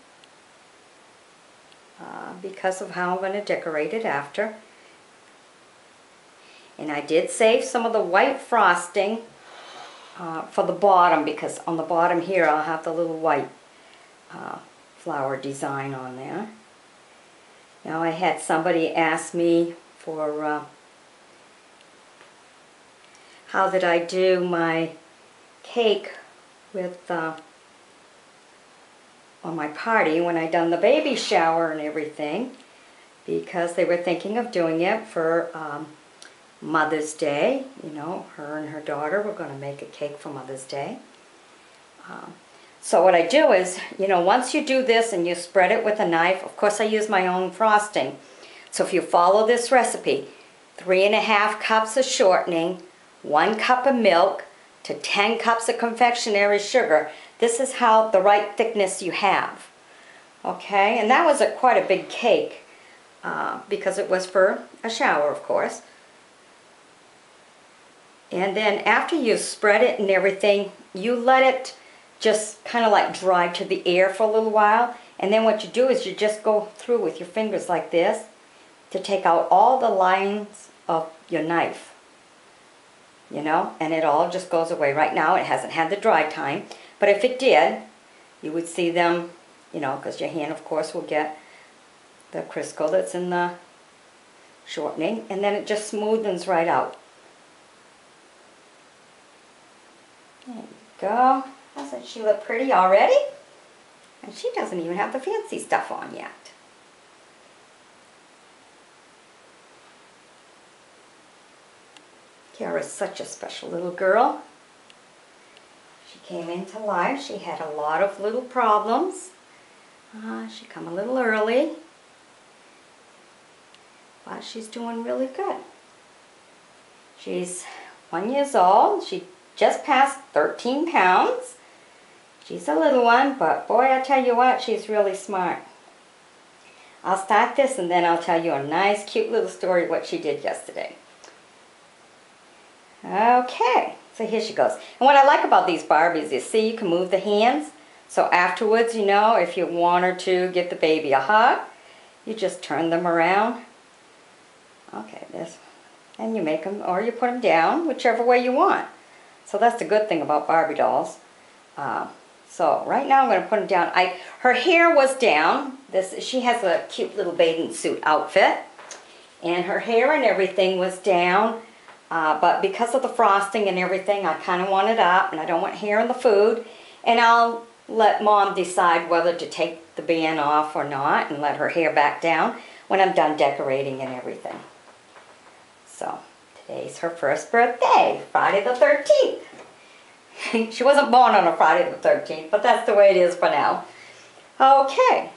[SPEAKER 1] uh, because of how I'm going to decorate it after. And I did save some of the white frosting uh, for the bottom because on the bottom here I'll have the little white uh, flower design on there. Now I had somebody ask me for uh, how did I do my cake with uh, on my party when I done the baby shower and everything because they were thinking of doing it for um, Mother's Day. You know, her and her daughter were going to make a cake for Mother's Day. Um, so what I do is, you know, once you do this and you spread it with a knife, of course I use my own frosting. So if you follow this recipe, three and a half cups of shortening, one cup of milk, to 10 cups of confectionery sugar. This is how the right thickness you have. Okay, and that was a, quite a big cake uh, because it was for a shower, of course. And then after you spread it and everything, you let it just kind of like dry to the air for a little while. And then what you do is you just go through with your fingers like this to take out all the lines of your knife you know, and it all just goes away. Right now it hasn't had the dry time, but if it did, you would see them, you know, because your hand, of course, will get the Crisco that's in the shortening, and then it just smoothens right out. There you go. Doesn't she look pretty already? And she doesn't even have the fancy stuff on yet. Kiara's such a special little girl. She came into life. She had a lot of little problems. Uh, she come a little early. But she's doing really good. She's one years old. She just passed 13 pounds. She's a little one, but boy, I tell you what, she's really smart. I'll start this and then I'll tell you a nice, cute little story what she did yesterday. Okay, so here she goes. And what I like about these Barbies is, see, you can move the hands. So afterwards, you know, if you want her to give the baby a hug, you just turn them around. Okay, this, and you make them, or you put them down, whichever way you want. So that's the good thing about Barbie dolls. Uh, so right now I'm going to put them down. I Her hair was down. This She has a cute little bathing suit outfit. And her hair and everything was down. Uh, but because of the frosting and everything, I kind of want it up. And I don't want hair in the food. And I'll let mom decide whether to take the band off or not. And let her hair back down when I'm done decorating and everything. So today's her first birthday, Friday the 13th. she wasn't born on a Friday the 13th, but that's the way it is for now. Okay.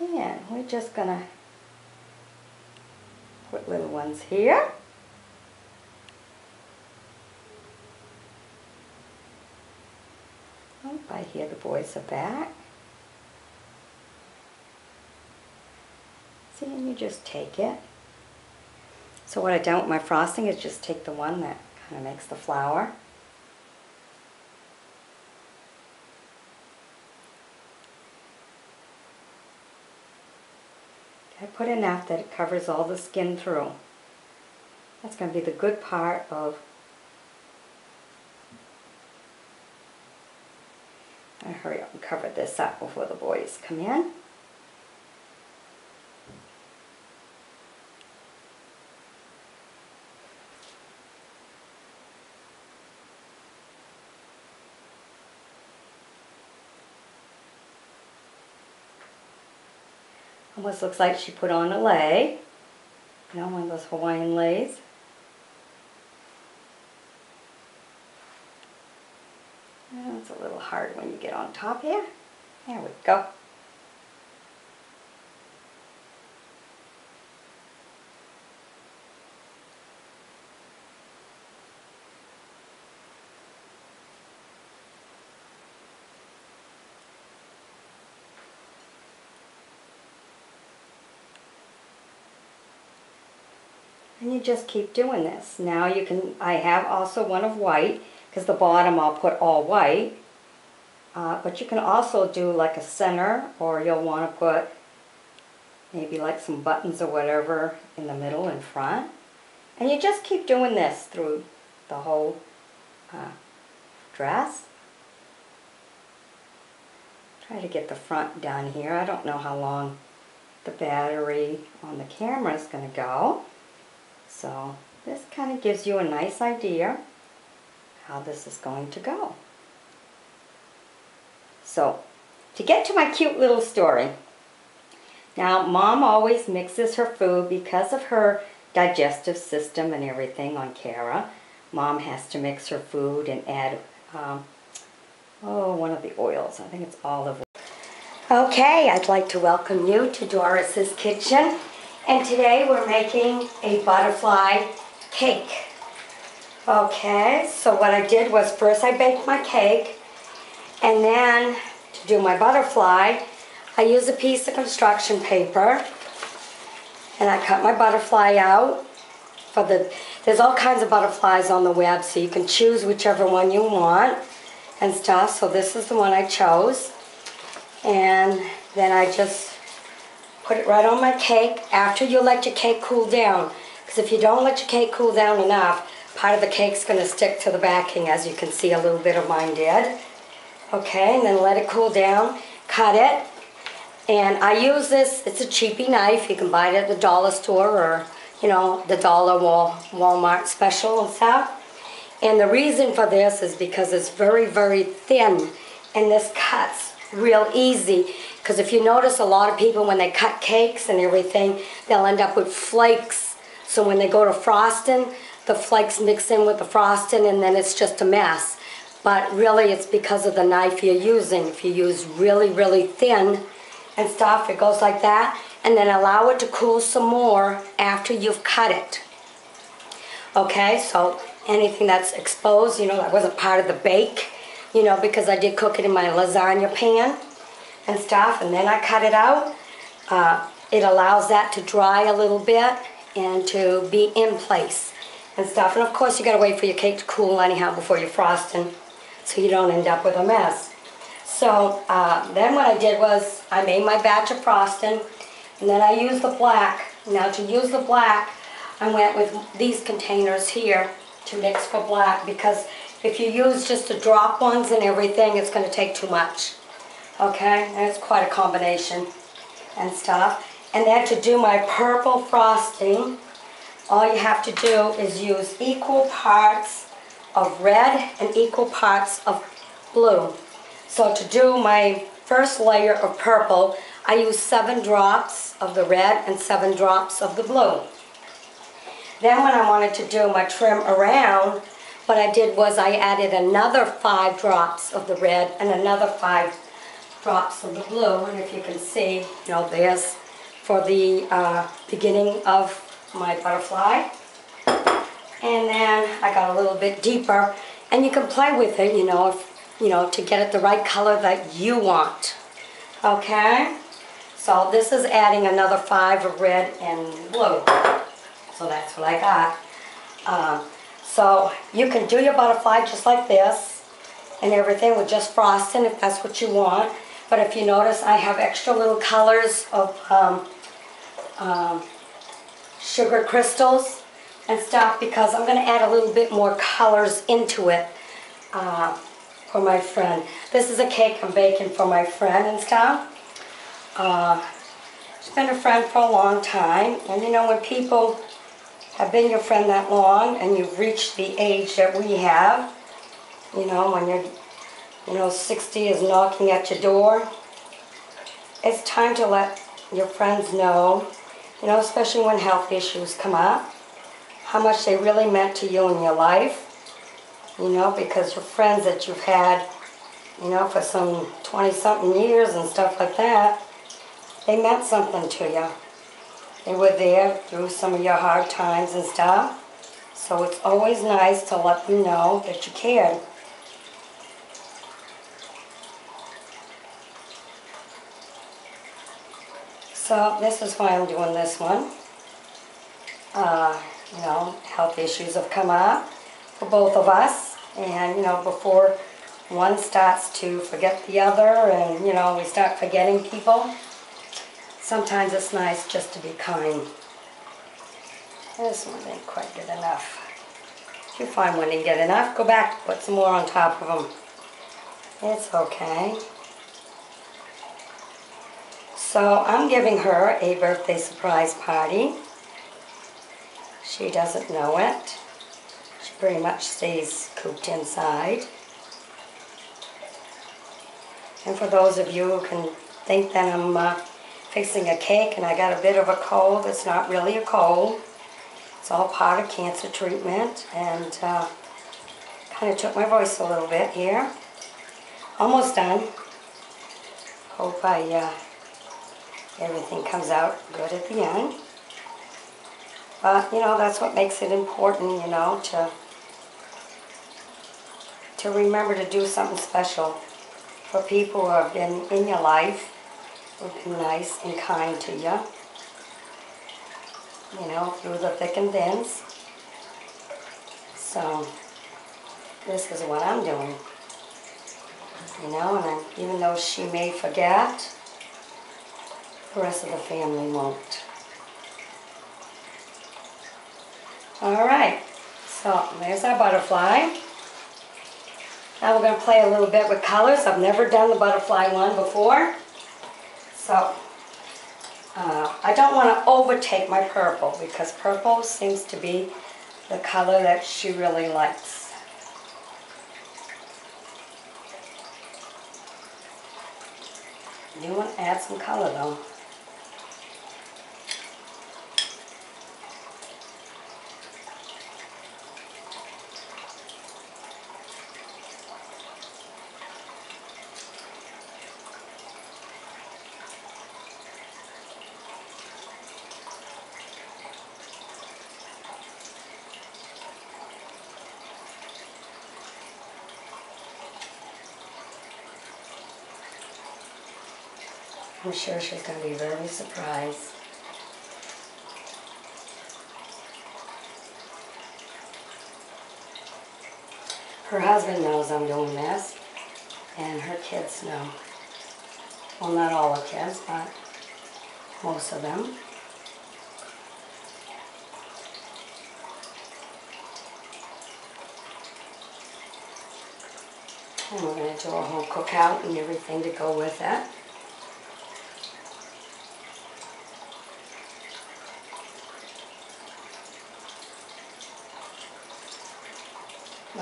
[SPEAKER 1] And we're just going to put little ones here. Oh, I hear the boys are back. See, and you just take it. So what I done with my frosting is just take the one that kind of makes the flower I put enough that it covers all the skin through. That's going to be the good part of I hurry up and cover this up before the boys come in. Almost looks like she put on a lei. You know, one of those Hawaiian leis. it's a little hard when you get on top here. There we go. You just keep doing this. Now you can, I have also one of white, because the bottom I'll put all white. Uh, but you can also do like a center, or you'll want to put maybe like some buttons or whatever in the middle and front. And you just keep doing this through the whole uh, dress. Try to get the front done here. I don't know how long the battery on the camera is going to go. So this kind of gives you a nice idea how this is going to go. So to get to my cute little story, now mom always mixes her food because of her digestive system and everything on Kara. Mom has to mix her food and add, um, oh, one of the oils. I think it's olive oil. Okay, I'd like to welcome you to Doris's Kitchen. And today we're making a butterfly cake. Okay, so what I did was first I baked my cake and then to do my butterfly, I use a piece of construction paper and I cut my butterfly out for the, there's all kinds of butterflies on the web so you can choose whichever one you want and stuff. So this is the one I chose. And then I just Put it right on my cake after you let your cake cool down. Because if you don't let your cake cool down enough, part of the cake's going to stick to the backing, as you can see a little bit of mine did. Okay, and then let it cool down. Cut it.
[SPEAKER 2] And I use this, it's a cheapy knife. You can buy it at the dollar store or, you know, the dollar Wal Walmart special and stuff. And the reason for this is because it's very, very thin and this cuts real easy. Because if you notice, a lot of people, when they cut cakes and everything, they'll end up with flakes. So when they go to frosting, the flakes mix in with the frosting and then it's just a mess. But really, it's because of the knife you're using. If you use really, really thin, and stuff. It goes like that. And then allow it to cool some more after you've cut it. Okay, so anything that's exposed, you know, that wasn't part of the bake, you know, because I did cook it in my lasagna pan and stuff. And then I cut it out. Uh, it allows that to dry a little bit and to be in place and stuff. And of course, you gotta wait for your cake to cool anyhow before you're frosting so you don't end up with a mess. So uh, then what I did was I made my batch of frosting and then I used the black. Now to use the black, I went with these containers here to mix for black because if you use just the drop ones and everything, it's going to take too much. Okay, and it's quite a combination and stuff. And then to do my purple frosting, all you have to do is use equal parts of red and equal parts of blue. So to do my first layer of purple, I use seven drops of the red and seven drops of the blue. Then when I wanted to do my trim around, what I did was I added another five drops of the red and another five drops of the blue. And if you can see, you know, there's for the uh, beginning of my butterfly. And then I got a little bit deeper. And you can play with it, you know, if you know, to get it the right color that you want. Okay? So this is adding another five of red and blue. So that's what I got. Um, so you can do your butterfly just like this and everything with just frosting if that's what you want. But if you notice, I have extra little colors of um, um, sugar crystals and stuff because I'm going to add a little bit more colors into it. Uh, for my friend. This is a cake I'm baking for my friend and stuff. Uh, she's been a friend for a long time. And you know, when people have been your friend that long and you've reached the age that we have, you know, when you're, you know, 60 is knocking at your door, it's time to let your friends know, you know, especially when health issues come up, how much they really meant to you in your life you know, because your friends that you've had, you know, for some 20-something years and stuff like that, they meant something to you. They were there through some of your hard times and stuff. So it's always nice to let them know that you cared. So this is why I'm doing this one. Uh, you know, health issues have come up for both of us. And, you know, before one starts to forget the other and, you know, we start forgetting people, sometimes it's nice just to be kind. This one ain't quite good enough. If you find one didn't get enough, go back, put some more on top of them. It's okay. So I'm giving her a birthday surprise party. She doesn't know it She pretty much stays cooped inside. And for those of you who can think that I'm uh, fixing a cake and I got a bit of a cold, it's not really a cold. It's all part of cancer treatment and uh, kind of took my voice a little bit here. Almost done. Hope I, uh, everything comes out good at the end. But, you know, that's what makes it important, you know, to to remember to do something special for people who have been in your life, nice and kind to you, you know, through the thick and thins. So, this is what I'm doing. You know, and I, even though she may forget, the rest of the family won't. All right, so there's our butterfly. Now we're going to play a little bit with colors. I've never done the butterfly one before. So, uh, I don't want to overtake my purple because purple seems to be the color that she really likes. You want to add some color though. I'm sure she's going to be very surprised. Her husband knows I'm doing this, and her kids know. Well, not all the kids, but most of them. And we're going to do a whole cookout and everything to go with it.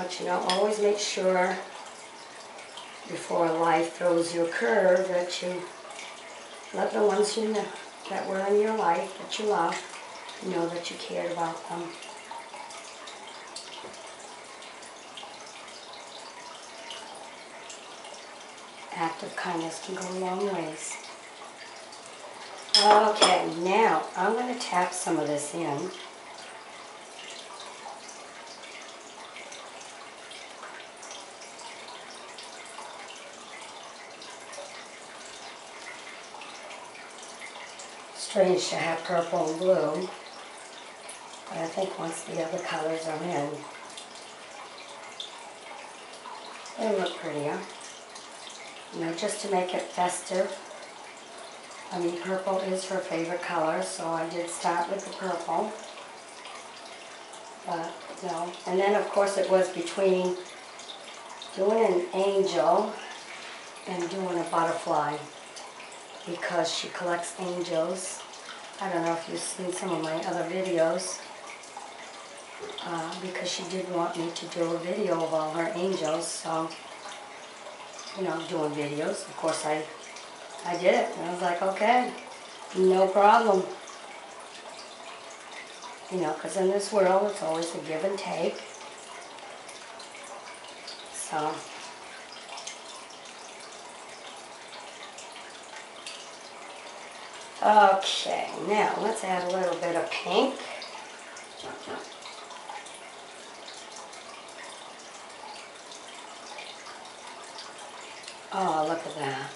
[SPEAKER 2] But you know, always make sure before life throws you a curve that you let the ones you know that were in your life that you love know that you cared about them. Act of kindness can go a long ways. Okay, now I'm going to tap some of this in. Strange to have purple and blue. But I think once the other colors are in, they look prettier. You know, just to make it festive. I mean, purple is her favorite color, so I did start with the purple. But, you know, and then of course it was between doing an angel and doing a butterfly because she collects angels. I don't know if you've seen some of my other videos. Uh, because she did want me to do a video of all her angels, so, you know, doing videos. Of course, I, I did it, and I was like, okay, no problem. You know, because in this world, it's always a give and take. So, Okay, now let's add a little bit of pink. Oh, look at that.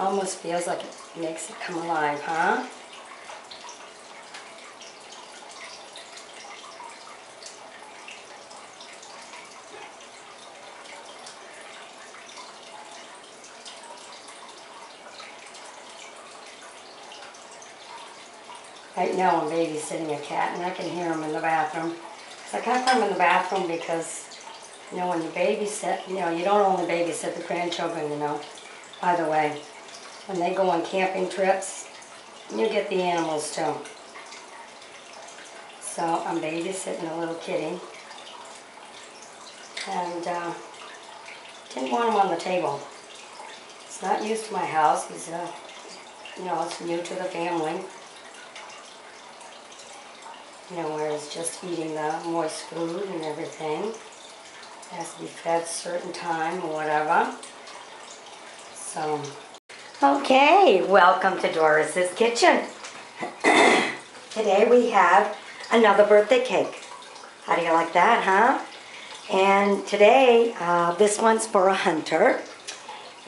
[SPEAKER 2] Almost feels like it makes it come alive, huh? Right now I'm babysitting a cat and I can hear him in the bathroom. So I put him in the bathroom because, you know, when you babysit, you know, you don't only babysit the grandchildren, you know. By the way, when they go on camping trips, you get the animals too. So I'm babysitting a little kitty. And uh, didn't want him on the table. It's not used to my house. He's, uh, you know, it's new to the family you know, where it's just eating the moist food and everything. It has to be fed certain time or whatever. So, okay, welcome to Doris's Kitchen. Today we have another birthday cake. How do you like that, huh? And today, uh, this one's for a hunter.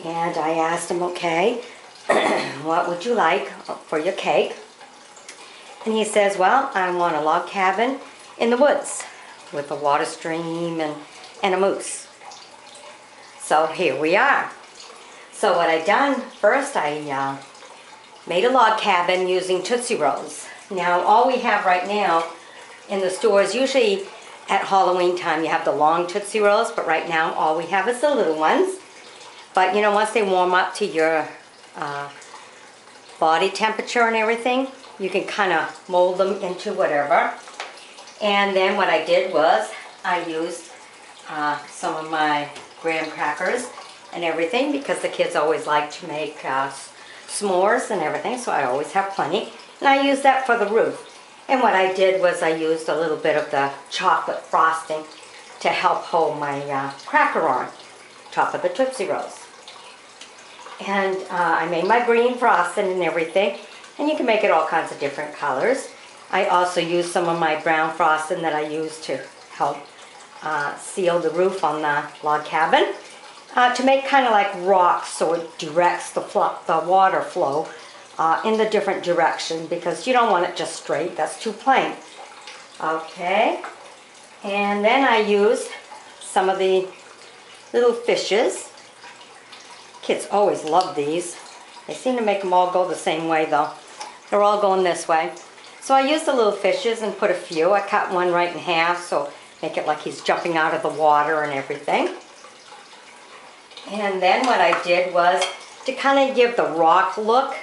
[SPEAKER 2] And I asked him, okay, what would you like for your cake? And he says, well, I want a log cabin in the woods with a water stream and, and a moose. So here we are. So what I done, first I uh, made a log cabin using Tootsie Rolls. Now all we have right now in the stores, usually at Halloween time you have the long Tootsie Rolls, but right now all we have is the little ones. But you know, once they warm up to your uh, body temperature and everything. You can kind of mold them into whatever. And then what I did was I used uh, some of my graham crackers and everything because the kids always like to make uh, s'mores and everything, so I always have plenty. And I used that for the roof. And what I did was I used a little bit of the chocolate frosting to help hold my uh, cracker on top of the Tootsie Rolls. And uh, I made my green frosting and everything. And you can make it all kinds of different colors. I also use some of my brown frosting that I use to help uh, seal the roof on the log cabin uh, to make kind of like rocks so it directs the, the water flow uh, in the different direction because you don't want it just straight, that's too plain. Okay, and then I use some of the little fishes. Kids always love these. They seem to make them all go the same way though. They're all going this way. So I used the little fishes and put a few. I cut one right in half so make it like he's jumping out of the water and everything. And then what I did was to kind of give the rock look,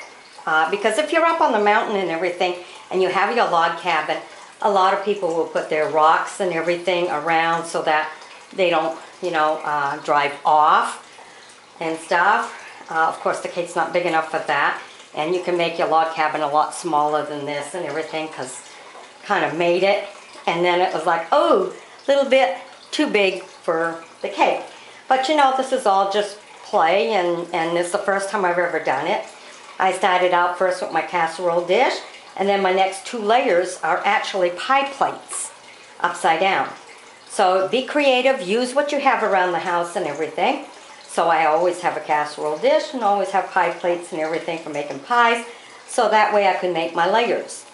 [SPEAKER 2] uh, because if you're up on the mountain and everything, and you have your log cabin, a lot of people will put their rocks and everything around so that they don't, you know, uh, drive off and stuff. Uh, of course, the cake's not big enough for that, and you can make your log cabin a lot smaller than this and everything, because kind of made it, and then it was like, oh, a little bit too big for the cake. But you know, this is all just play, and, and it's the first time I've ever done it. I started out first with my casserole dish, and then my next two layers are actually pie plates, upside down. So be creative, use what you have around the house and everything. So I always have a casserole dish and always have pie plates and everything for making pies. So that way I can make my layers.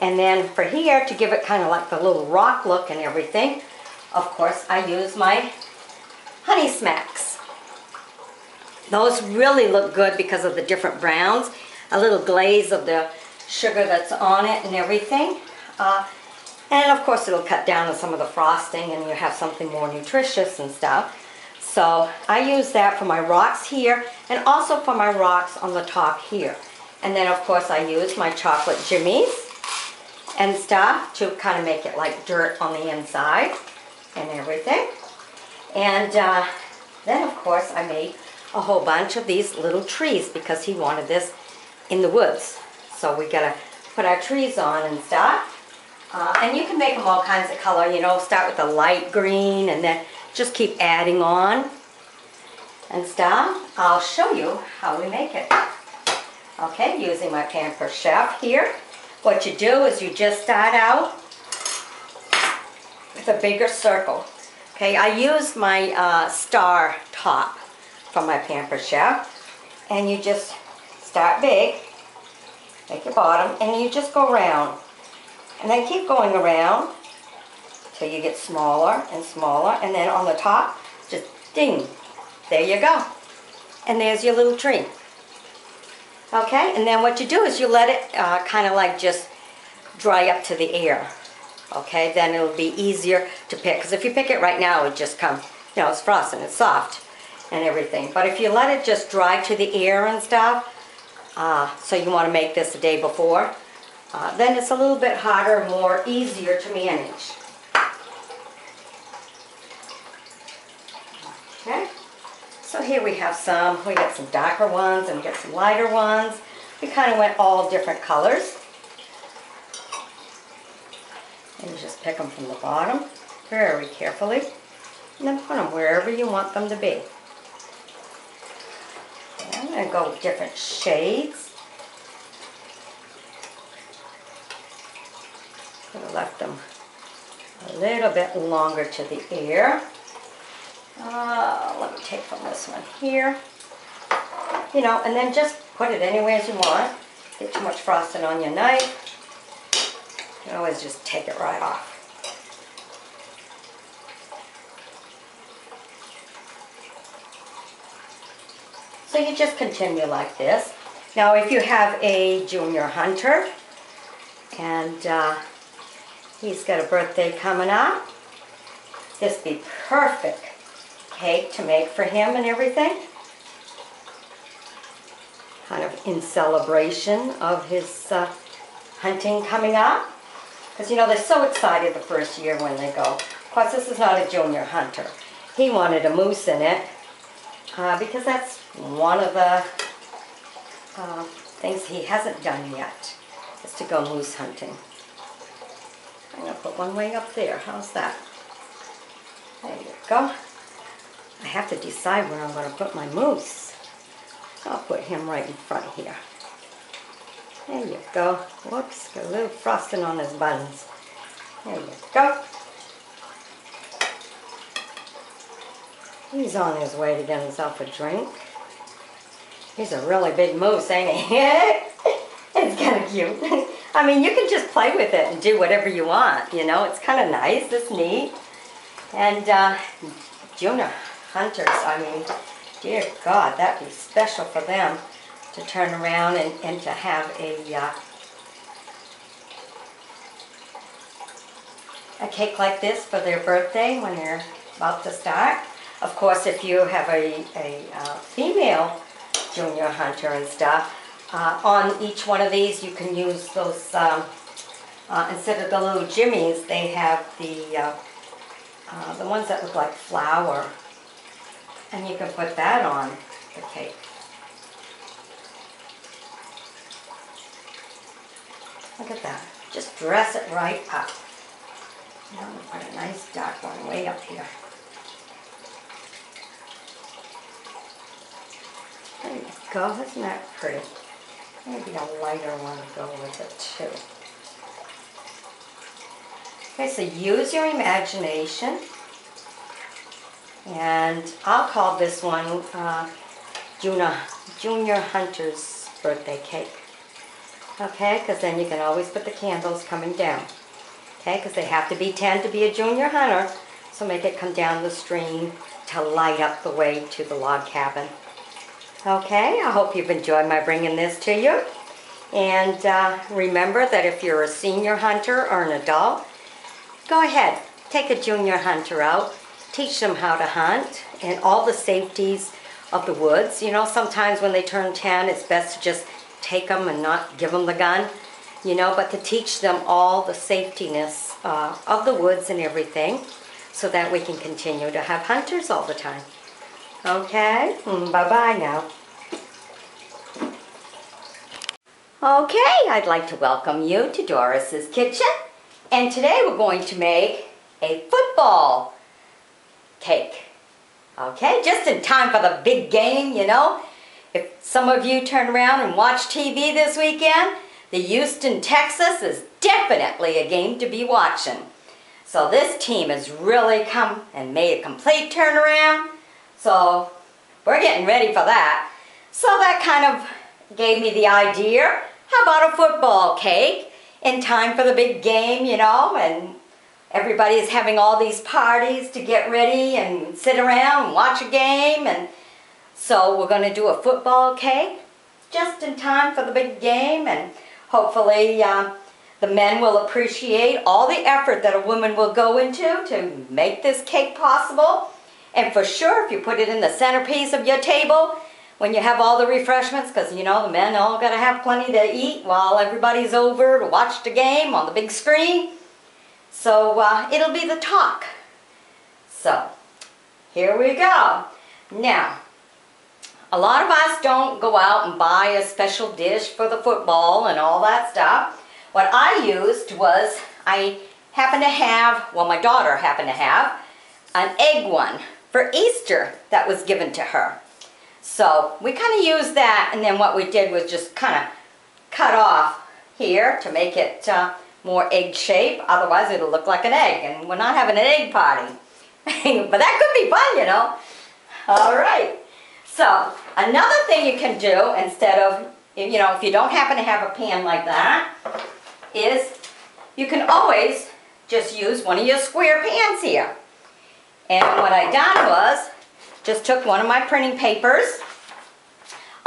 [SPEAKER 2] And then for here, to give it kind of like the little rock look and everything, of course I use my honey smacks. Those really look good because of the different browns. A little glaze of the sugar that's on it and everything. Uh, and of course it'll cut down on some of the frosting and you have something more nutritious and stuff. So I use that for my rocks here and also for my rocks on the top here. And then of course I use my chocolate jimmies and stuff to kind of make it like dirt on the inside and everything. And uh, then of course I made a whole bunch of these little trees because he wanted this in the woods. So we gotta put our trees on and stuff. Uh, and you can make them all kinds of color, you know, start with the light green and then just keep adding on and stuff. I'll show you how we make it. Okay, using my Pamper Chef here. What you do is you just start out with a bigger circle. Okay, I use my uh, star top from my Pamper Chef. And you just start big, make your bottom, and you just go around. And then keep going around till you get smaller and smaller. And then on the top, just ding, there you go. And there's your little tree. Okay, and then what you do is you let it uh, kind of like just dry up to the air. Okay, then it'll be easier to pick. Because if you pick it right now, it just come, you know, it's frosting, it's soft and everything. But if you let it just dry to the air and stuff, uh, so you want to make this the day before, uh, then it's a little bit harder, more easier to manage. Okay, so here we have some, we got some darker ones and we got some lighter ones. We kind of went all different colors. And you just pick them from the bottom very carefully and then put them wherever you want them to be. And I'm going to go with different shades. Have left them a little bit longer to the ear. Uh, let me take from this one here. You know, and then just put it anywhere as you want. Get too much frosting on your knife. You can always just take it right off. So you just continue like this. Now if you have a junior hunter and uh, he's got a birthday coming up, this be perfect cake to make for him and everything. kind of in celebration of his uh, hunting coming up. Because, you know, they're so excited the first year when they go. Of course, this is not a junior hunter. He wanted a moose in it uh, because that's one of the uh, things he hasn't done yet, is to go moose hunting. I'm going to put one way up there. How's that? There you go. I have to decide where I'm going to put my moose. I'll put him right in front here. There you go. Whoops, got a little frosting on his buttons. There you go. He's on his way to get himself a drink. He's a really big moose, ain't he? it's kind of cute. I mean, you can just play with it and do whatever you want, you know. It's kind of nice. It's neat. And uh, junior hunters, I mean, dear God, that'd be special for them to turn around and, and to have a uh, a cake like this for their birthday when they're about to start. Of course, if you have a, a uh, female junior hunter and stuff, uh, on each one of these you can use those, um, uh, instead of the little jimmies, they have the, uh, uh, the ones that look like flour. And you can put that on the cake. Look at that. Just dress it right up. I'm gonna put a nice dark one way up here. There you go, isn't that pretty? Maybe a lighter one to go with it too. Okay, so use your imagination. And I'll call this one uh, Junior, Junior Hunter's birthday cake. Okay, because then you can always put the candles coming down. Okay, because they have to be 10 to be a junior hunter. So make it come down the stream to light up the way to the log cabin. Okay, I hope you've enjoyed my bringing this to you. And uh, remember that if you're a senior hunter or an adult, go ahead, take a junior hunter out, teach them how to hunt and all the safeties of the woods. You know, sometimes when they turn 10, it's best to just take them and not give them the gun, you know, but to teach them all the safetiness uh, of the woods and everything so that we can continue to have hunters all the time. Okay, mm, bye-bye now. Okay, I'd like to welcome you to Doris's Kitchen. And today we're going to make a football cake. Okay, just in time for the big game, you know. If some of you turn around and watch TV this weekend, the Houston, Texans is definitely a game to be watching. So this team has really come and made a complete turnaround. So we're getting ready for that. So that kind of gave me the idea, how about a football cake in time for the big game, you know, and everybody is having all these parties to get ready and sit around and watch a game and so we're going to do a football cake just in time for the big game and hopefully uh, the men will appreciate all the effort that a woman will go into to make this cake possible. And for sure, if you put it in the centerpiece of your table, when you have all the refreshments, because you know the men all got to have plenty to eat while everybody's over to watch the game on the big screen. So uh, it'll be the talk. So here we go. Now, a lot of us don't go out and buy a special dish for the football and all that stuff. What I used was, I happened to have, well my daughter happened to have, an egg one for Easter that was given to her. So we kind of used that and then what we did was just kind of cut off here to make it uh, more egg shape. Otherwise it'll look like an egg and we're not having an egg party. but that could be fun, you know. All right. So another thing you can do instead of, you know, if you don't happen to have a pan like that, is you can always just use one of your square pans here. And what I done was, just took one of my printing papers.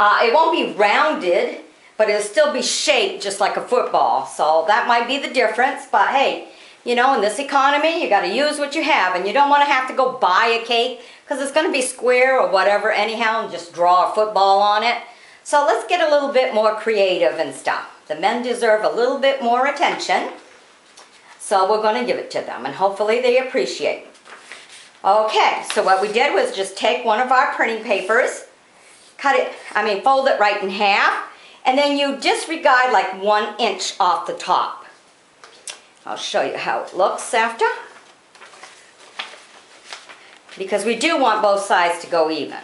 [SPEAKER 2] Uh, it won't be rounded, but it'll still be shaped just like a football. So that might be the difference, but hey, you know, in this economy, you got to use what you have, and you don't want to have to go buy a cake because it's going to be square or whatever anyhow, and just draw a football on it.
[SPEAKER 1] So let's get a little bit more creative and stuff. The men deserve a little bit more attention. So we're going to give it to them and hopefully they appreciate. Okay, so what we did was just take one of our printing papers, cut it, I mean fold it right in half, and then you disregard like one inch off the top. I'll show you how it looks after. Because we do want both sides to go even.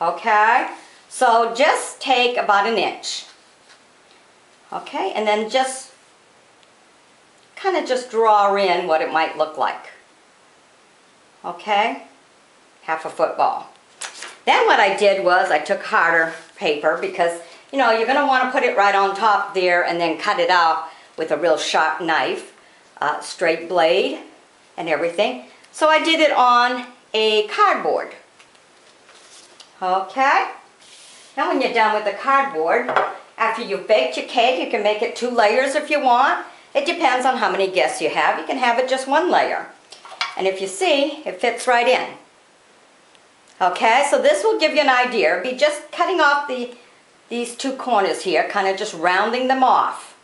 [SPEAKER 1] Okay? So just take about an inch. Okay, and then just kind of just draw in what it might look like. Okay? Half a football. Then what I did was I took harder paper because, you know, you're going to want to put it right on top there and then cut it off with a real sharp knife, uh, straight blade and everything. So I did it on a cardboard. Okay? Now when you're done with the cardboard, after you've baked your cake, you can make it two layers if you want. It depends on how many guests you have. You can have it just one layer. And if you see, it fits right in. Okay, so this will give you an idea. Be just cutting off the these two corners here, kind of just rounding them off.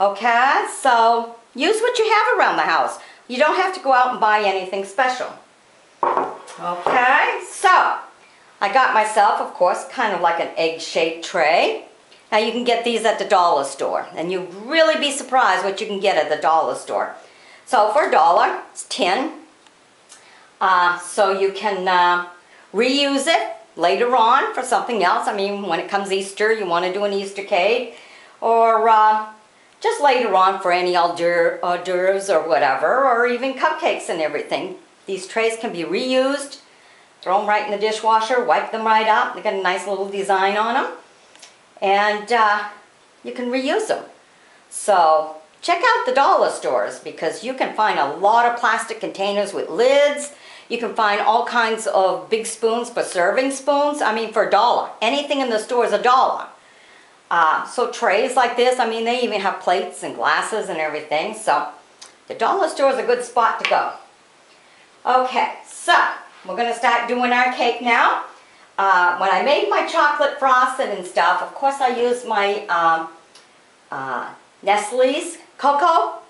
[SPEAKER 1] Okay, so use what you have around the house. You don't have to go out and buy anything special. Okay, so I got myself, of course, kind of like an egg-shaped tray. Now you can get these at the dollar store, and you'd really be surprised what you can get at the dollar store. So for a dollar, it's 10. Uh, so you can uh, reuse it later on for something else. I mean, when it comes Easter, you want to do an Easter cake, or uh, just later on for any hors d'oeuvres or whatever, or even cupcakes and everything. These trays can be reused, throw them right in the dishwasher, wipe them right up. They got a nice little design on them. And uh, you can reuse them. So check out the dollar stores because you can find a lot of plastic containers with lids. You can find all kinds of big spoons for serving spoons. I mean, for a dollar. Anything in the store is a dollar. Uh, so trays like this, I mean, they even have plates and glasses and everything. So the dollar store is a good spot to go. Okay, so we're going to start doing our cake now. Uh, when I made my chocolate frosting and stuff, of course I used my um, uh, Nestle's cocoa.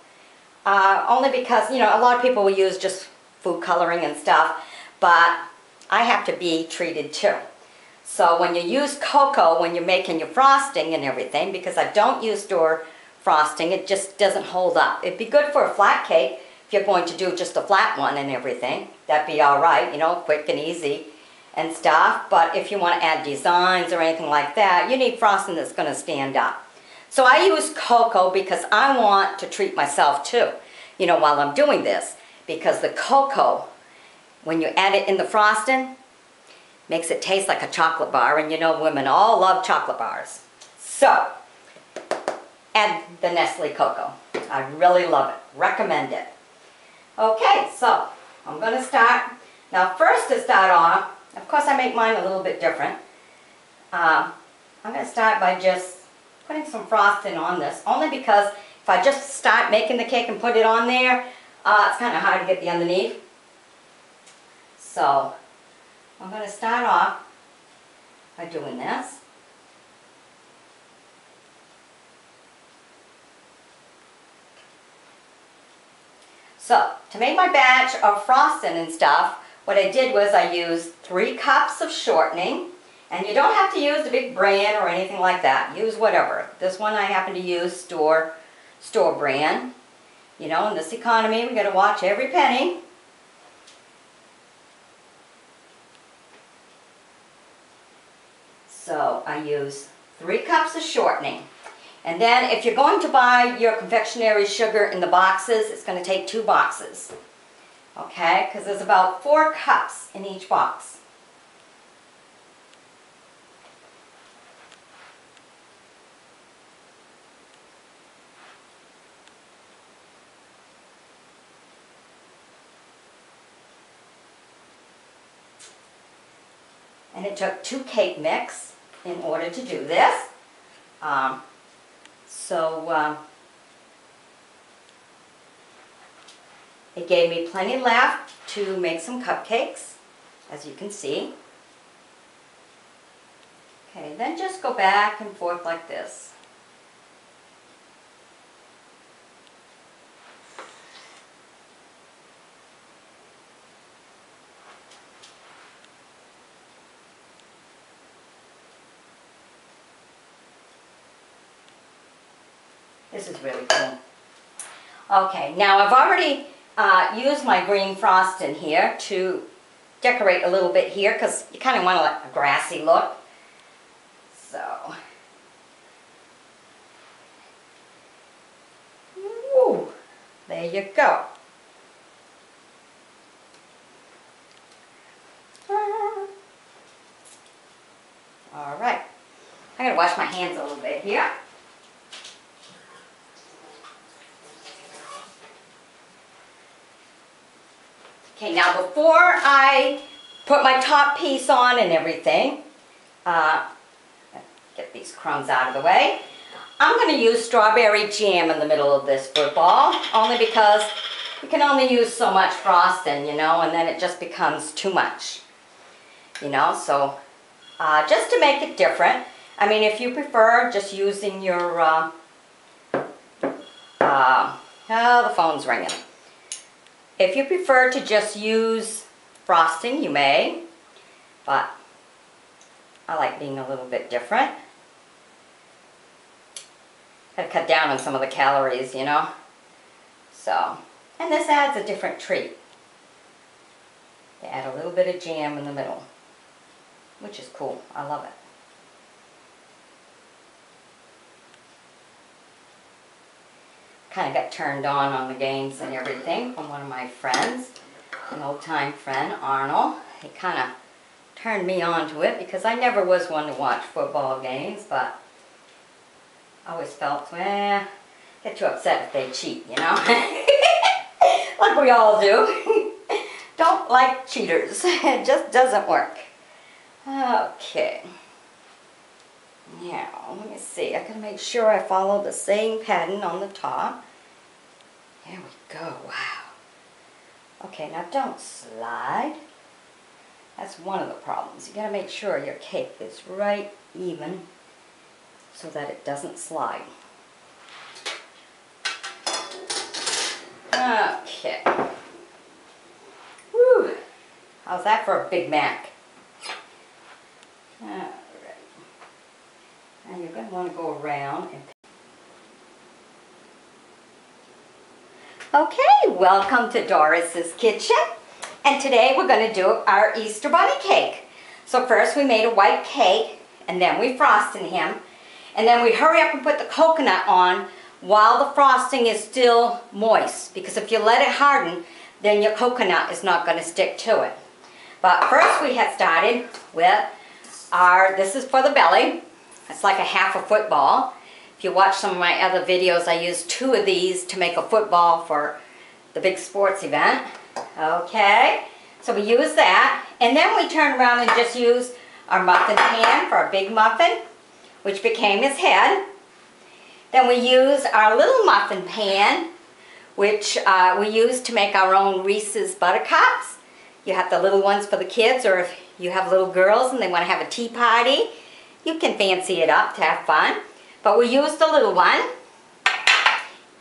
[SPEAKER 1] Uh, only because, you know, a lot of people will use just food coloring and stuff. But I have to be treated too. So when you use cocoa, when you're making your frosting and everything, because I don't use store frosting, it just doesn't hold up. It'd be good for a flat cake, if you're going to do just a flat one and everything, that'd be all right, you know, quick and easy and stuff. But if you want to add designs or anything like that, you need frosting that's going to stand up. So I use cocoa because I want to treat myself too, you know, while I'm doing this. Because the cocoa, when you add it in the frosting, makes it taste like a chocolate bar. And you know, women all love chocolate bars. So, add the Nestle cocoa. I really love it. Recommend it. Okay, so I'm going to start. Now first to start off, of course I make mine a little bit different. Uh, I'm going to start by just putting some frosting on this, only because if I just start making the cake and put it on there, uh, it's kind of hard to get the underneath. So I'm going to start off by doing this. So, to make my batch of frosting and stuff, what I did was I used three cups of shortening, and you don't have to use the big brand or anything like that. Use whatever. This one I happen to use store, store brand. You know, in this economy, we got to watch every penny. So I use three cups of shortening. And then if you're going to buy your confectionery sugar in the boxes, it's going to take two boxes. Okay, because there's about four cups in each box. And it took two cake mix in order to do this. Um, so uh, it gave me plenty left to make some cupcakes, as you can see. Okay, then just go back and forth like this. Really cool. Okay, now I've already uh, used my green frost in here to decorate a little bit here because you kind of want a, a grassy look. So, woo, there you go. All right, I'm gonna wash my hands a little bit here. Okay, now before I put my top piece on and everything, uh, get these crumbs out of the way, I'm going to use strawberry jam in the middle of this football, only because you can only use so much frosting, you know, and then it just becomes too much, you know, so uh, just to make it different, I mean, if you prefer just using your, uh, uh, oh, the phone's ringing. If you prefer to just use frosting, you may, but I like being a little bit different. Gotta cut down on some of the calories, you know? So, and this adds a different treat. They add a little bit of jam in the middle, which is cool. I love it. Kind of got turned on on the games and everything from one of my friends, an old time friend, Arnold. He kind of turned me on to it because I never was one to watch football games, but I always felt, eh, get too upset if they cheat, you know? like we all do. Don't like cheaters. It just doesn't work. Okay. Now, let me see. I can make sure I follow the same pattern on the top. There we go. Wow. Okay, now don't slide. That's one of the problems. You got to make sure your cake is right even so that it doesn't slide. Okay. Whew. How's that for a Big Mac? Alright. Now you're going to want to go around and Okay, welcome to Doris's Kitchen. And today we're going to do our Easter Bunny cake. So first we made a white cake, and then we frosted him. And then we hurry up and put the coconut on while the frosting is still moist. Because if you let it harden, then your coconut is not going to stick to it. But first we had started with our, this is for the belly. It's like a half a football. If you watch some of my other videos, I use two of these to make a football for the big sports event. Okay, so we use that. And then we turn around and just use our muffin pan for our big muffin, which became his head. Then we use our little muffin pan, which uh, we use to make our own Reese's Buttercups. You have the little ones for the kids, or if you have little girls and they want to have a tea party, you can fancy it up to have fun. But we used a little one.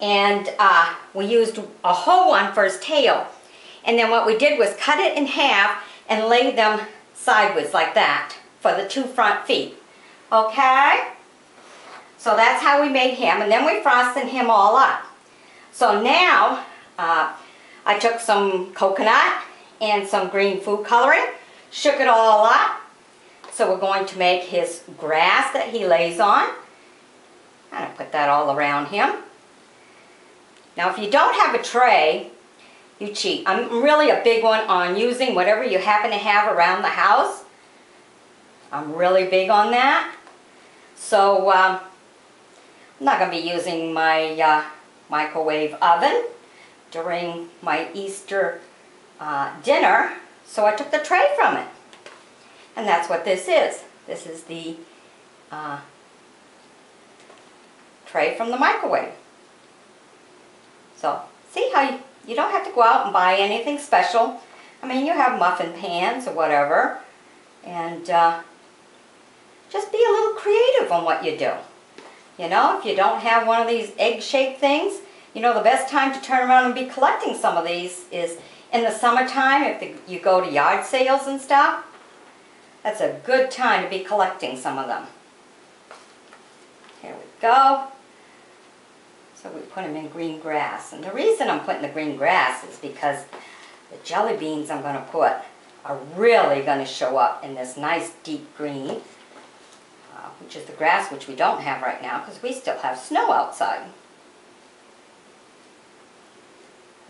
[SPEAKER 1] And uh, we used a whole one for his tail. And then what we did was cut it in half and lay them sideways like that for the two front feet. Okay? So that's how we made him. And then we frosted him all up. So now, uh, I took some coconut and some green food coloring, shook it all up. So we're going to make his grass that he lays on. I'm going to put that all around him. Now if you don't have a tray, you cheat. I'm really a big one on using whatever you happen to have around the house. I'm really big on that. So uh, I'm not going to be using my uh, microwave oven during my Easter uh, dinner. So I took the tray from it. And that's what this is. This is the uh, tray from the microwave. So, see how you, you don't have to go out and buy anything special. I mean, you have muffin pans or whatever. And uh, just be a little creative on what you do. You know, if you don't have one of these egg-shaped things, you know, the best time to turn around and be collecting some of these is in the summertime if the, you go to yard sales and stuff. That's a good time to be collecting some of them. Here we go. So we put them in green grass. And the reason I'm putting the green grass is because the jelly beans I'm going to put are really going to show up in this nice deep green, uh, which is the grass which we don't have right now because we still have snow outside.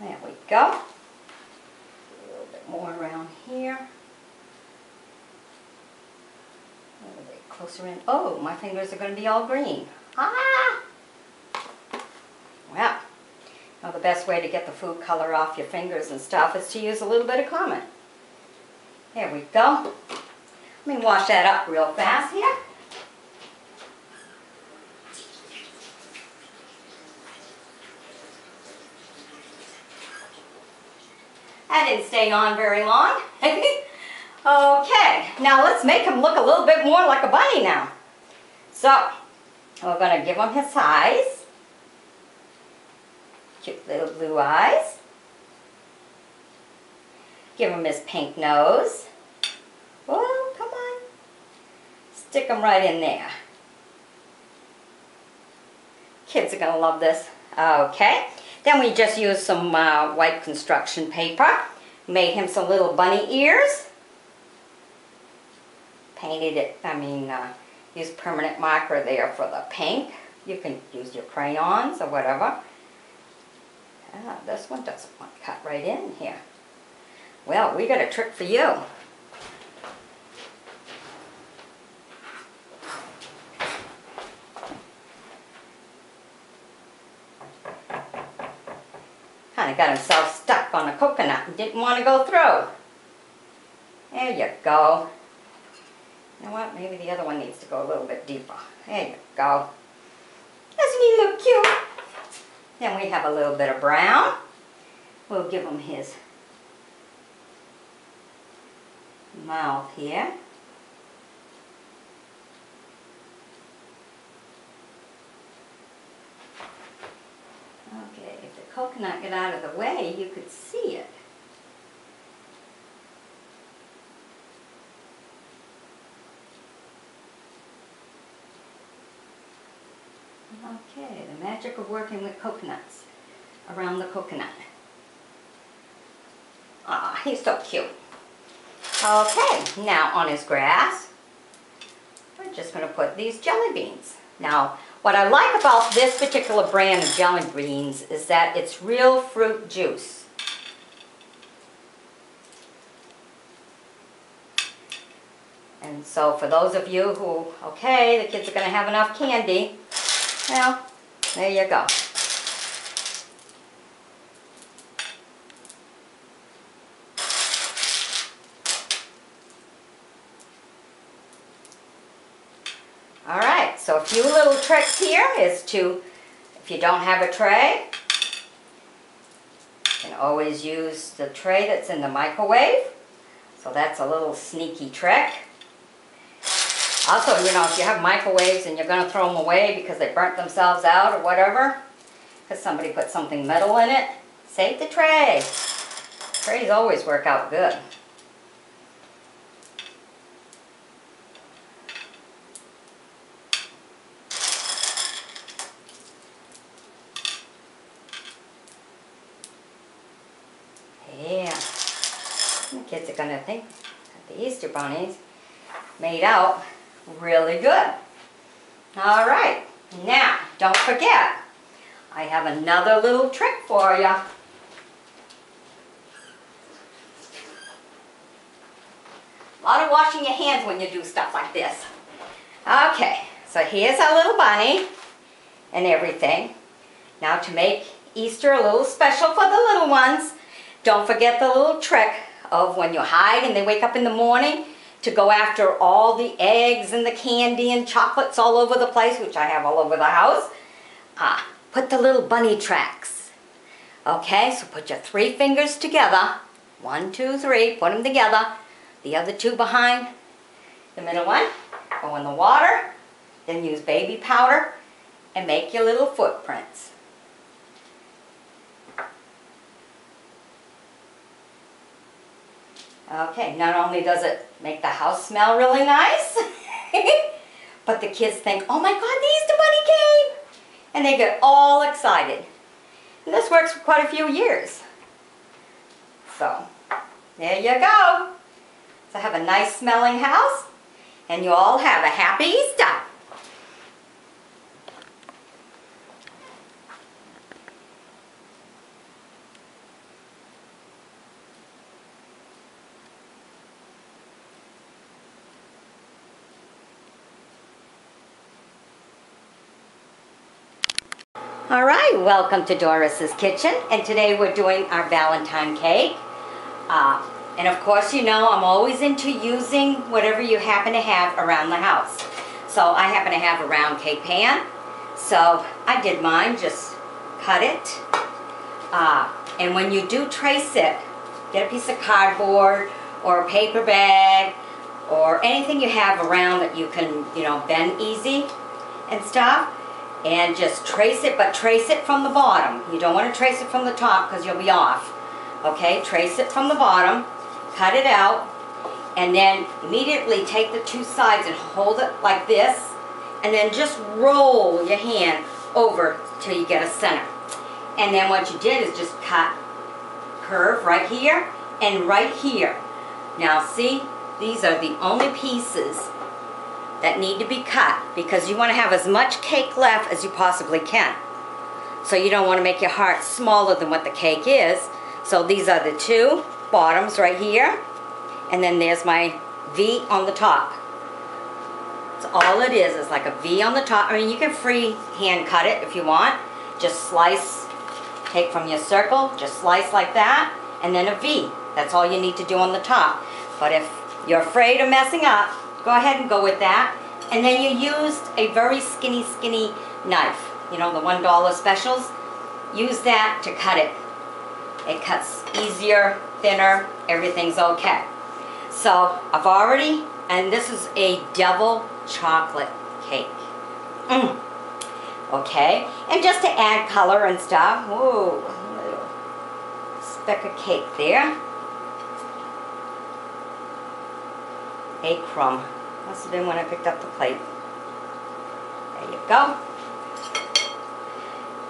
[SPEAKER 1] There we go. A little bit more around here. A little bit closer in. Oh, my fingers are going to be all green. Ah! Well, you know, the best way to get the food color off your fingers and stuff is to use a little bit of Comet. There we go. Let me wash that up real fast here. That didn't stay on very long. okay, now let's make him look a little bit more like a bunny now. So, we're going to give him his size. Cute little blue eyes. Give him his pink nose. Oh, come on. Stick him right in there. Kids are going to love this. Okay. Then we just used some uh, white construction paper. Made him some little bunny ears. Painted it, I mean, uh, permanent marker there for the pink. You can use your crayons or whatever. Ah, this one doesn't want to cut right in here. Well, we got a trick for you. Kind of got himself stuck on a coconut and didn't want to go through. There you go. You know what? Maybe the other one needs to go a little bit deeper. There you go. Doesn't he look cute? Then we have a little bit of brown. We'll give him his mouth here. Okay, if the coconut got out of the way, you could see it. Okay, the magic of working with coconuts around the coconut. Ah, he's so cute. Okay, now on his grass, we're just going to put these jelly beans. Now, what I like about this particular brand of jelly beans is that it's real fruit juice. And so for those of you who, okay, the kids are going to have enough candy, well, there you go. All right, so a few little tricks here is to, if you don't have a tray, you can always use the tray that's in the microwave. So that's a little sneaky trick. Also, you know, if you have microwaves and you're going to throw them away because they burnt themselves out or whatever, because somebody put something metal in it, save the tray. Trays always work out good. Yeah. The kids are going to think that the Easter bunnies made out really good. All right, now don't forget, I have another little trick for you. A lot of washing your hands when you do stuff like this. Okay, so here's our little bunny and everything. Now to make Easter a little special for the little ones, don't forget the little trick of when you hide and they wake up in the morning to go after all the eggs and the candy and chocolates all over the place, which I have all over the house. Ah, put the little bunny tracks. Okay, so put your three fingers together. One, two, three, put them together. The other two behind the middle one. go in the water, then use baby powder and make your little footprints. Okay, not only does it make the house smell really nice, but the kids think, oh my God, the Easter Bunny came! And they get all excited. And this works for quite a few years. So, there you go. So have a nice smelling house, and you all have a happy Easter. Welcome to Doris's Kitchen, and today we're doing our Valentine cake. Uh, and of course, you know I'm always into using whatever you happen to have around the house. So I happen to have a round cake pan, so I did mine, just cut it. Uh, and when you do trace it, get a piece of cardboard or a paper bag or anything you have around that you can, you know, bend easy and stuff and just trace it, but trace it from the bottom. You don't want to trace it from the top because you'll be off. Okay, trace it from the bottom, cut it out, and then immediately take the two sides and hold it like this, and then just roll your hand over till you get a center. And then what you did is just cut curve right here and right here. Now see, these are the only pieces that need to be cut because you want to have as much cake left as you possibly can. So you don't want to make your heart smaller than what the cake is. So these are the two bottoms right here. And then there's my V on the top. So all it is is like a V on the top. I mean, you can free hand cut it if you want. Just slice, take from your circle, just slice like that, and then a V. That's all you need to do on the top. But if you're afraid of messing up, go ahead and go with that. And then you used a very skinny, skinny knife. You know, the $1 specials. Use that to cut it. It cuts easier, thinner, everything's okay. So I've already, and this is a devil chocolate cake. Mm. Okay, and just to add color and stuff, whoa, a little speck of cake there. A crumb. Must have been when I picked up the plate. There you go.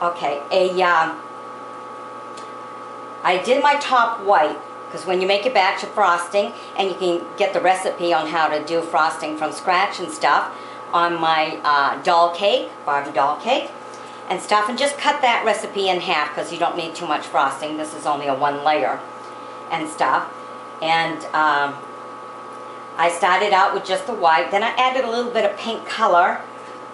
[SPEAKER 1] Okay, a, um, I did my top white because when you make a batch of frosting and you can get the recipe on how to do frosting from scratch and stuff on my uh, doll cake, Barbie doll cake and stuff and just cut that recipe in half because you don't need too much frosting. This is only a one layer and stuff. And um, I started out with just the white, then I added a little bit of pink color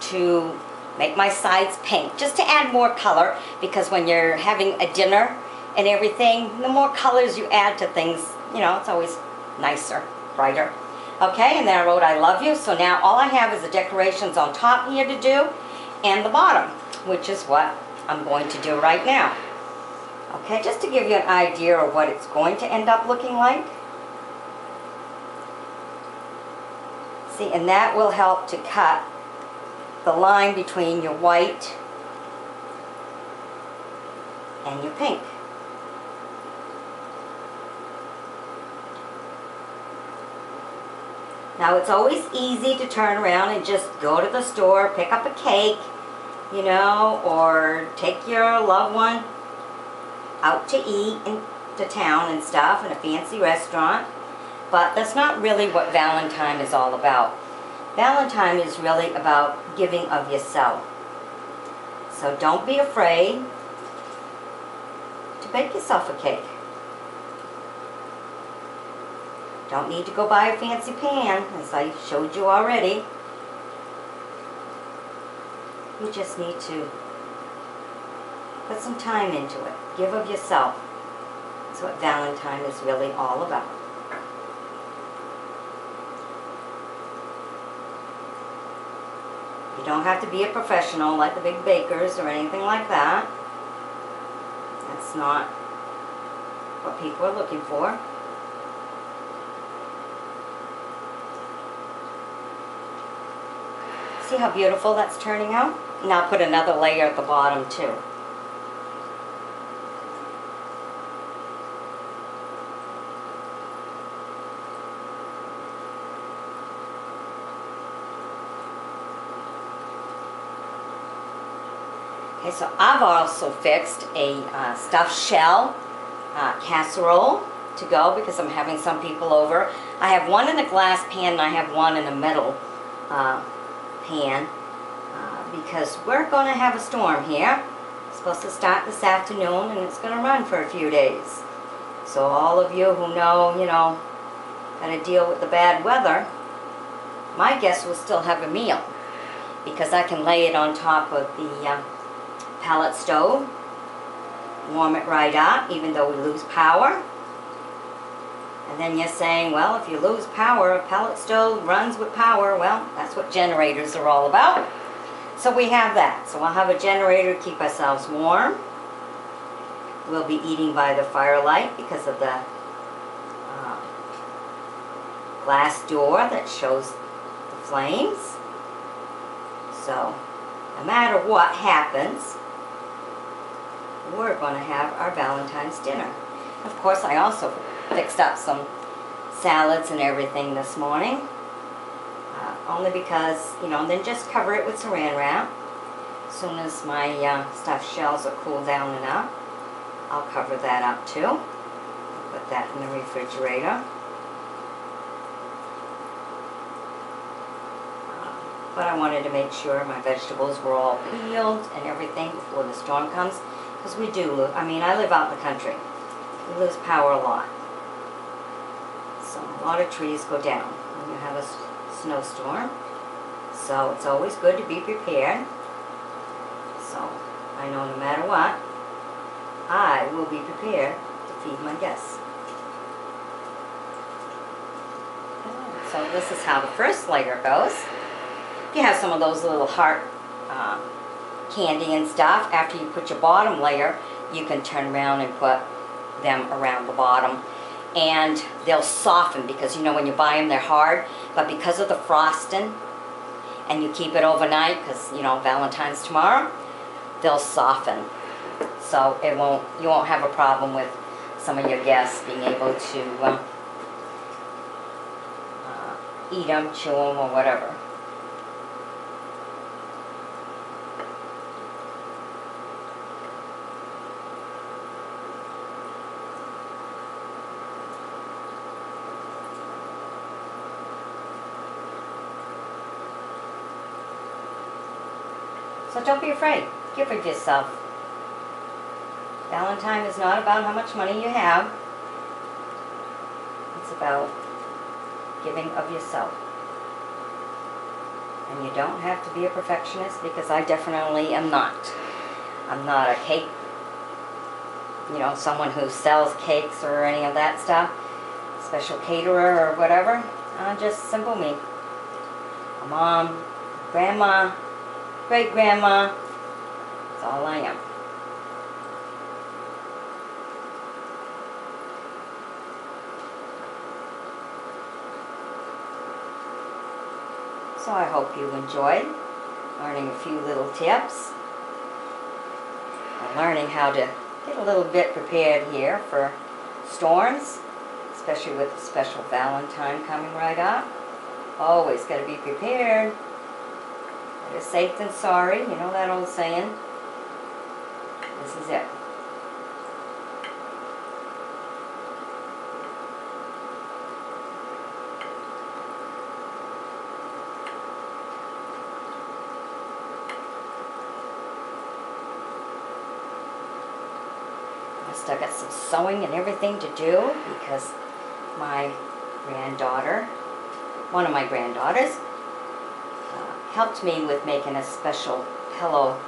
[SPEAKER 1] to make my sides pink, just to add more color because when you're having a dinner and everything, the more colors you add to things, you know, it's always nicer, brighter. Okay, and then I wrote I love you, so now all I have is the decorations on top here to do and the bottom, which is what I'm going to do right now. Okay, just to give you an idea of what it's going to end up looking like. See, and that will help to cut the line between your white and your pink. Now it's always easy to turn around and just go to the store, pick up a cake, you know, or take your loved one out to eat into town and stuff in a fancy restaurant. But that's not really what Valentine is all about. Valentine is really about giving of yourself. So don't be afraid to bake yourself a cake. Don't need to go buy a fancy pan, as I showed you already. You just need to put some time into it. Give of yourself. That's what Valentine is really all about. You don't have to be a professional like the big bakers or anything like that. That's not what people are looking for. See how beautiful that's turning out? Now put another layer at the bottom too. Okay, so I've also fixed a uh, stuffed shell uh, casserole to go because I'm having some people over. I have one in a glass pan and I have one in a metal uh, pan uh, because we're going to have a storm here. It's supposed to start this afternoon and it's going to run for a few days. So all of you who know, you know, how to deal with the bad weather, my guess will still have a meal because I can lay it on top of the uh, pellet stove, warm it right up even though we lose power. And then you're saying, well, if you lose power, a pellet stove runs with power. Well, that's what generators are all about. So we have that. So we'll have a generator to keep ourselves warm. We'll be eating by the firelight because of the uh, glass door that shows the flames. So no matter what happens, we're going to have our Valentine's dinner. Of course, I also fixed up some salads and everything this morning. Uh, only because, you know, then just cover it with saran wrap. As soon as my uh, stuffed shells are cooled down enough, I'll cover that up too. Put that in the refrigerator. Uh, But I wanted to make sure my vegetables were all peeled and everything before the storm comes. Because we do, I mean, I live out in the country. We lose power a lot. So a lot of trees go down when you have a snowstorm. So it's always good to be prepared. So I know no matter what, I will be prepared to feed my guests. So this is how the first layer goes. You have some of those little heart uh, candy and stuff. After you put your bottom layer, you can turn around and put them around the bottom. And they'll soften because you know when you buy them they're hard. But because of the frosting and you keep it overnight because you know Valentine's tomorrow, they'll soften. So it won't you won't have a problem with some of your guests being able to uh, uh, eat them, chew them, or whatever. So don't be afraid. Give of yourself. Valentine is not about how much money you have. It's about giving of yourself. And you don't have to be a perfectionist because I definitely am not. I'm not a cake, you know, someone who sells cakes or any of that stuff, special caterer or whatever. I'm just simple me. A mom, grandma, great grandma. That's all I am. So I hope you enjoyed learning a few little tips and learning how to get a little bit prepared here for storms, especially with the special Valentine coming right up. Always got to be prepared. Better safe than sorry, you know that old saying. This is it. I still got some sewing and everything to do because my granddaughter, one of my granddaughters, helped me with making a special pillow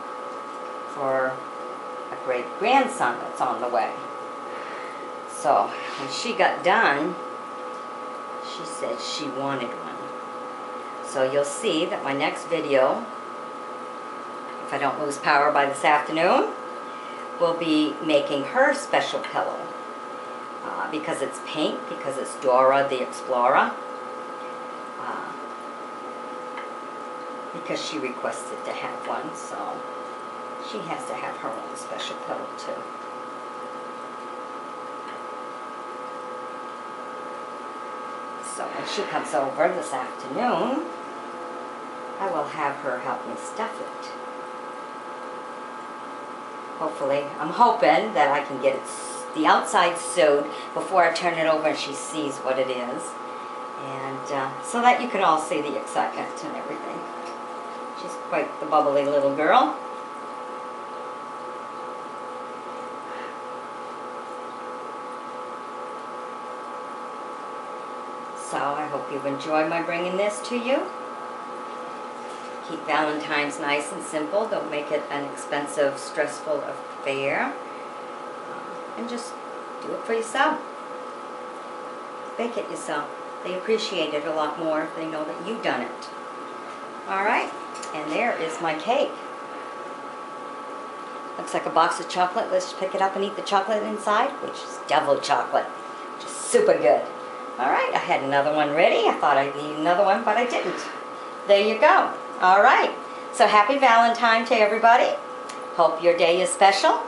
[SPEAKER 1] for a great grandson that's on the way. So when she got done, she said she wanted one. So you'll see that my next video, if I don't lose power by this afternoon, will be making her special pillow. Uh, because it's pink, because it's Dora the Explorer. Because she requested to have one, so she has to have her own special pillow too. So when she comes over this afternoon, I will have her help me stuff it. Hopefully, I'm hoping that I can get it, the outside sewed before I turn it over and she sees what it is. And uh, so that you can all see the excitement and everything. Quite the bubbly little girl. So I hope you've enjoyed my bringing this to you. Keep Valentine's nice and simple. Don't make it an expensive, stressful affair. And just do it for yourself. Bake it yourself. They appreciate it a lot more if they know that you've done it. All right, and there is my cake. Looks like a box of chocolate. Let's pick it up and eat the chocolate inside, which is devil chocolate. Just super good. All right, I had another one ready. I thought I'd need another one, but I didn't. There you go. All right. So happy Valentine to everybody. Hope your day is special.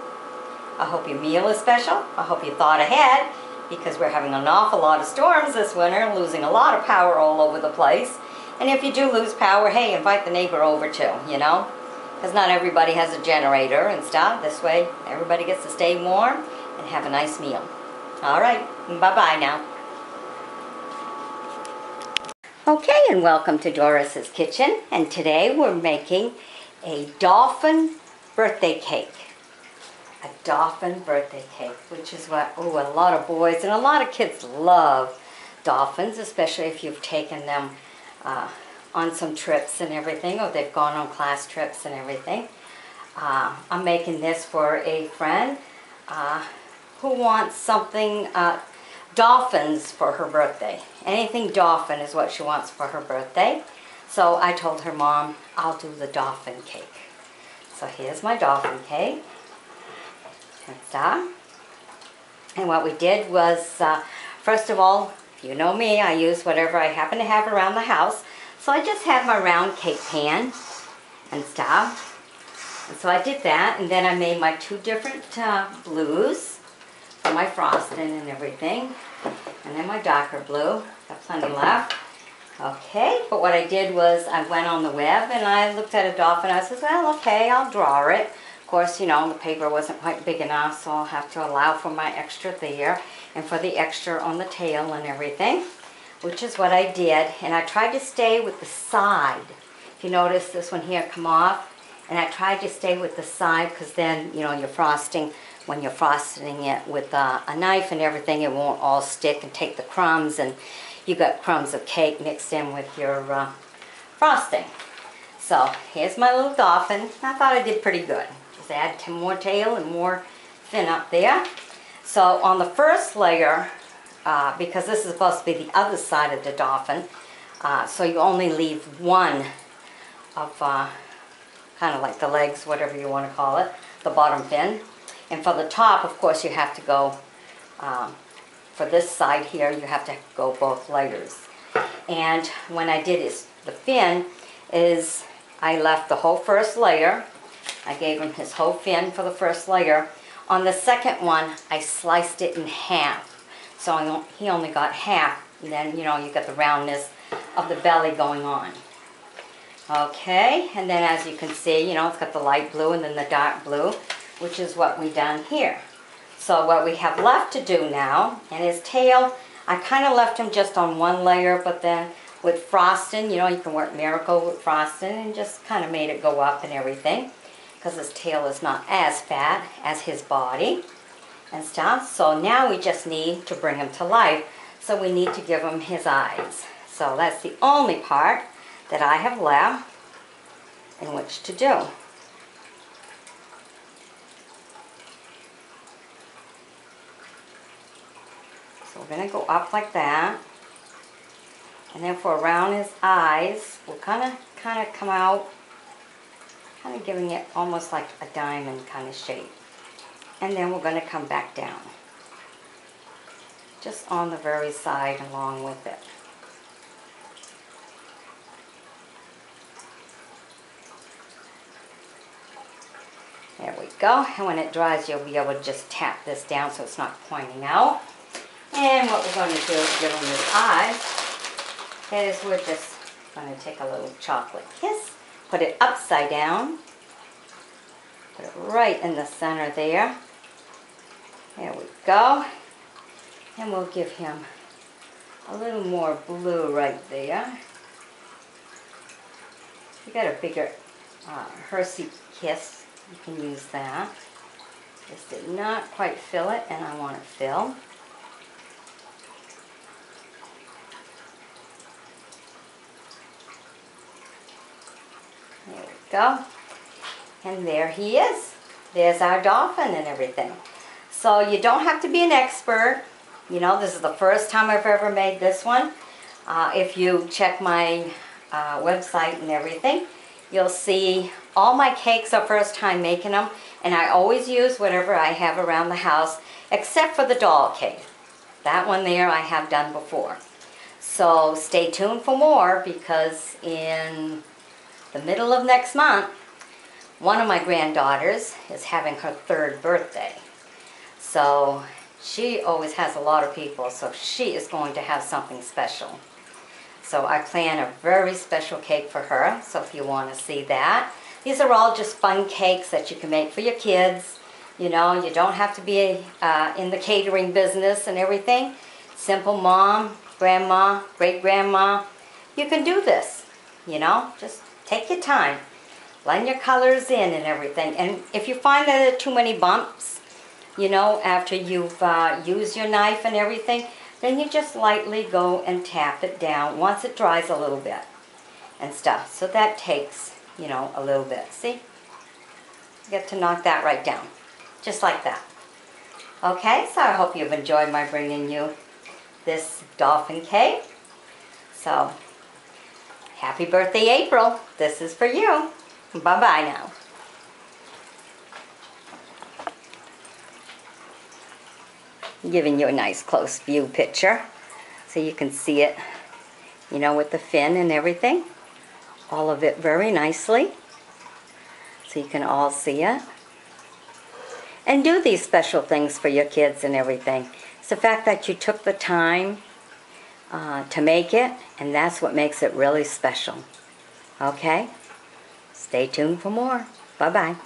[SPEAKER 1] I hope your meal is special. I hope you thought ahead because we're having an awful lot of storms this winter, losing a lot of power all over the place. And if you do lose power, hey, invite the neighbor over too, you know? Because not everybody has a generator and stuff. This way, everybody gets to stay warm and have a nice meal. All right. Bye-bye now. Okay, and welcome to Doris's Kitchen. And today we're making a dolphin birthday cake. A dolphin birthday cake, which is what, oh, a lot of boys and a lot of kids love dolphins, especially if you've taken them uh, on some trips and everything, or they've gone on class trips and everything. Uh, I'm making this for a friend uh, who wants something, uh, dolphins for her birthday. Anything dolphin is what she wants for her birthday. So I told her mom, I'll do the dolphin cake. So here's my dolphin cake. And. And what we did was, uh, first of all, you know me, I use whatever I happen to have around the house. So I just have my round cake pan and stuff. And so I did that, and then I made my two different uh, blues for my frosting and everything. And then my darker blue, got plenty left. Okay, but what I did was I went on the web and I looked at a dolphin. And I said, well, okay, I'll draw it. Of course, you know, the paper wasn't quite big enough, so I'll have to allow for my extra there and for the extra on the tail and everything, which is what I did. And I tried to stay with the side. If you notice this one here come off, and I tried to stay with the side because then, you know, you're frosting, when you're frosting it with uh, a knife and everything, it won't all stick and take the crumbs and you got crumbs of cake mixed in with your uh, frosting. So here's my little dolphin. I thought I did pretty good. Just add more tail and more fin up there. So on the first layer, uh, because this is supposed to be the other side of the dolphin, uh, so you only leave one of uh, kind of like the legs, whatever you want to call it, the bottom fin. And for the top, of course, you have to go, um, for this side here, you have to go both layers. And when I did is the fin, is I left the whole first layer. I gave him his whole fin for the first layer. On the second one, I sliced it in half. So he only got half. And then, you know, you got the roundness of the belly going on. Okay, and then as you can see, you know, it's got the light blue and then the dark blue, which is what we done here. So what we have left to do now, and his tail, I kind of left him just on one layer, but then with frosting, you know, you can work miracle with frosting and just kind of made it go up and everything because his tail is not as fat as his body and stuff. So now we just need to bring him to life. So we need to give him his eyes. So that's the only part that I have left in which to do. So we're going to go up like that. And then for around his eyes, we'll kind of kind of come out, kind of giving it almost like a diamond kind of shape. And then we're going to come back down. Just on the very side along with it. There we go. And when it dries, you'll be able to just tap this down so it's not pointing out. And what we're going to do is give them his eyes is we're just going to take a little chocolate kiss put it upside down, put it right in the center there. There we go. And we'll give him a little more blue right there. You got a bigger uh, Hershey kiss, you can use that. This did not quite fill it and I want it filled. Go. And there he is. There's our dolphin and everything. So you don't have to be an expert. You know, this is the first time I've ever made this one. Uh, if you check my uh, website and everything, you'll see all my cakes are first time making them. And I always use whatever I have around the house, except for the doll cake. That one there I have done before. So stay tuned for more because in the middle of next month, one of my granddaughters is having her third birthday. So she always has a lot of people, so she is going to have something special. So I plan a very special cake for her, so if you want to see that. These are all just fun cakes that you can make for your kids. You know, you don't have to be uh, in the catering business and everything. Simple mom, grandma, great-grandma, you can do this, you know, just take your time. Blend your colors in and everything. And if you find that there are too many bumps, you know, after you've uh, used your knife and everything, then you just lightly go and tap it down once it dries a little bit and stuff. So that takes, you know, a little bit. See? You get to knock that right down, just like that. Okay, so I hope you've enjoyed my bringing you this dolphin cake. So, happy birthday, April. This is for you. Bye-bye now. Giving you a nice close view picture so you can see it, you know, with the fin and everything. All of it very nicely so you can all see it. And do these special things for your kids and everything. It's the fact that you took the time uh, to make it, and that's what makes it really special. Okay? Stay tuned for more. Bye-bye.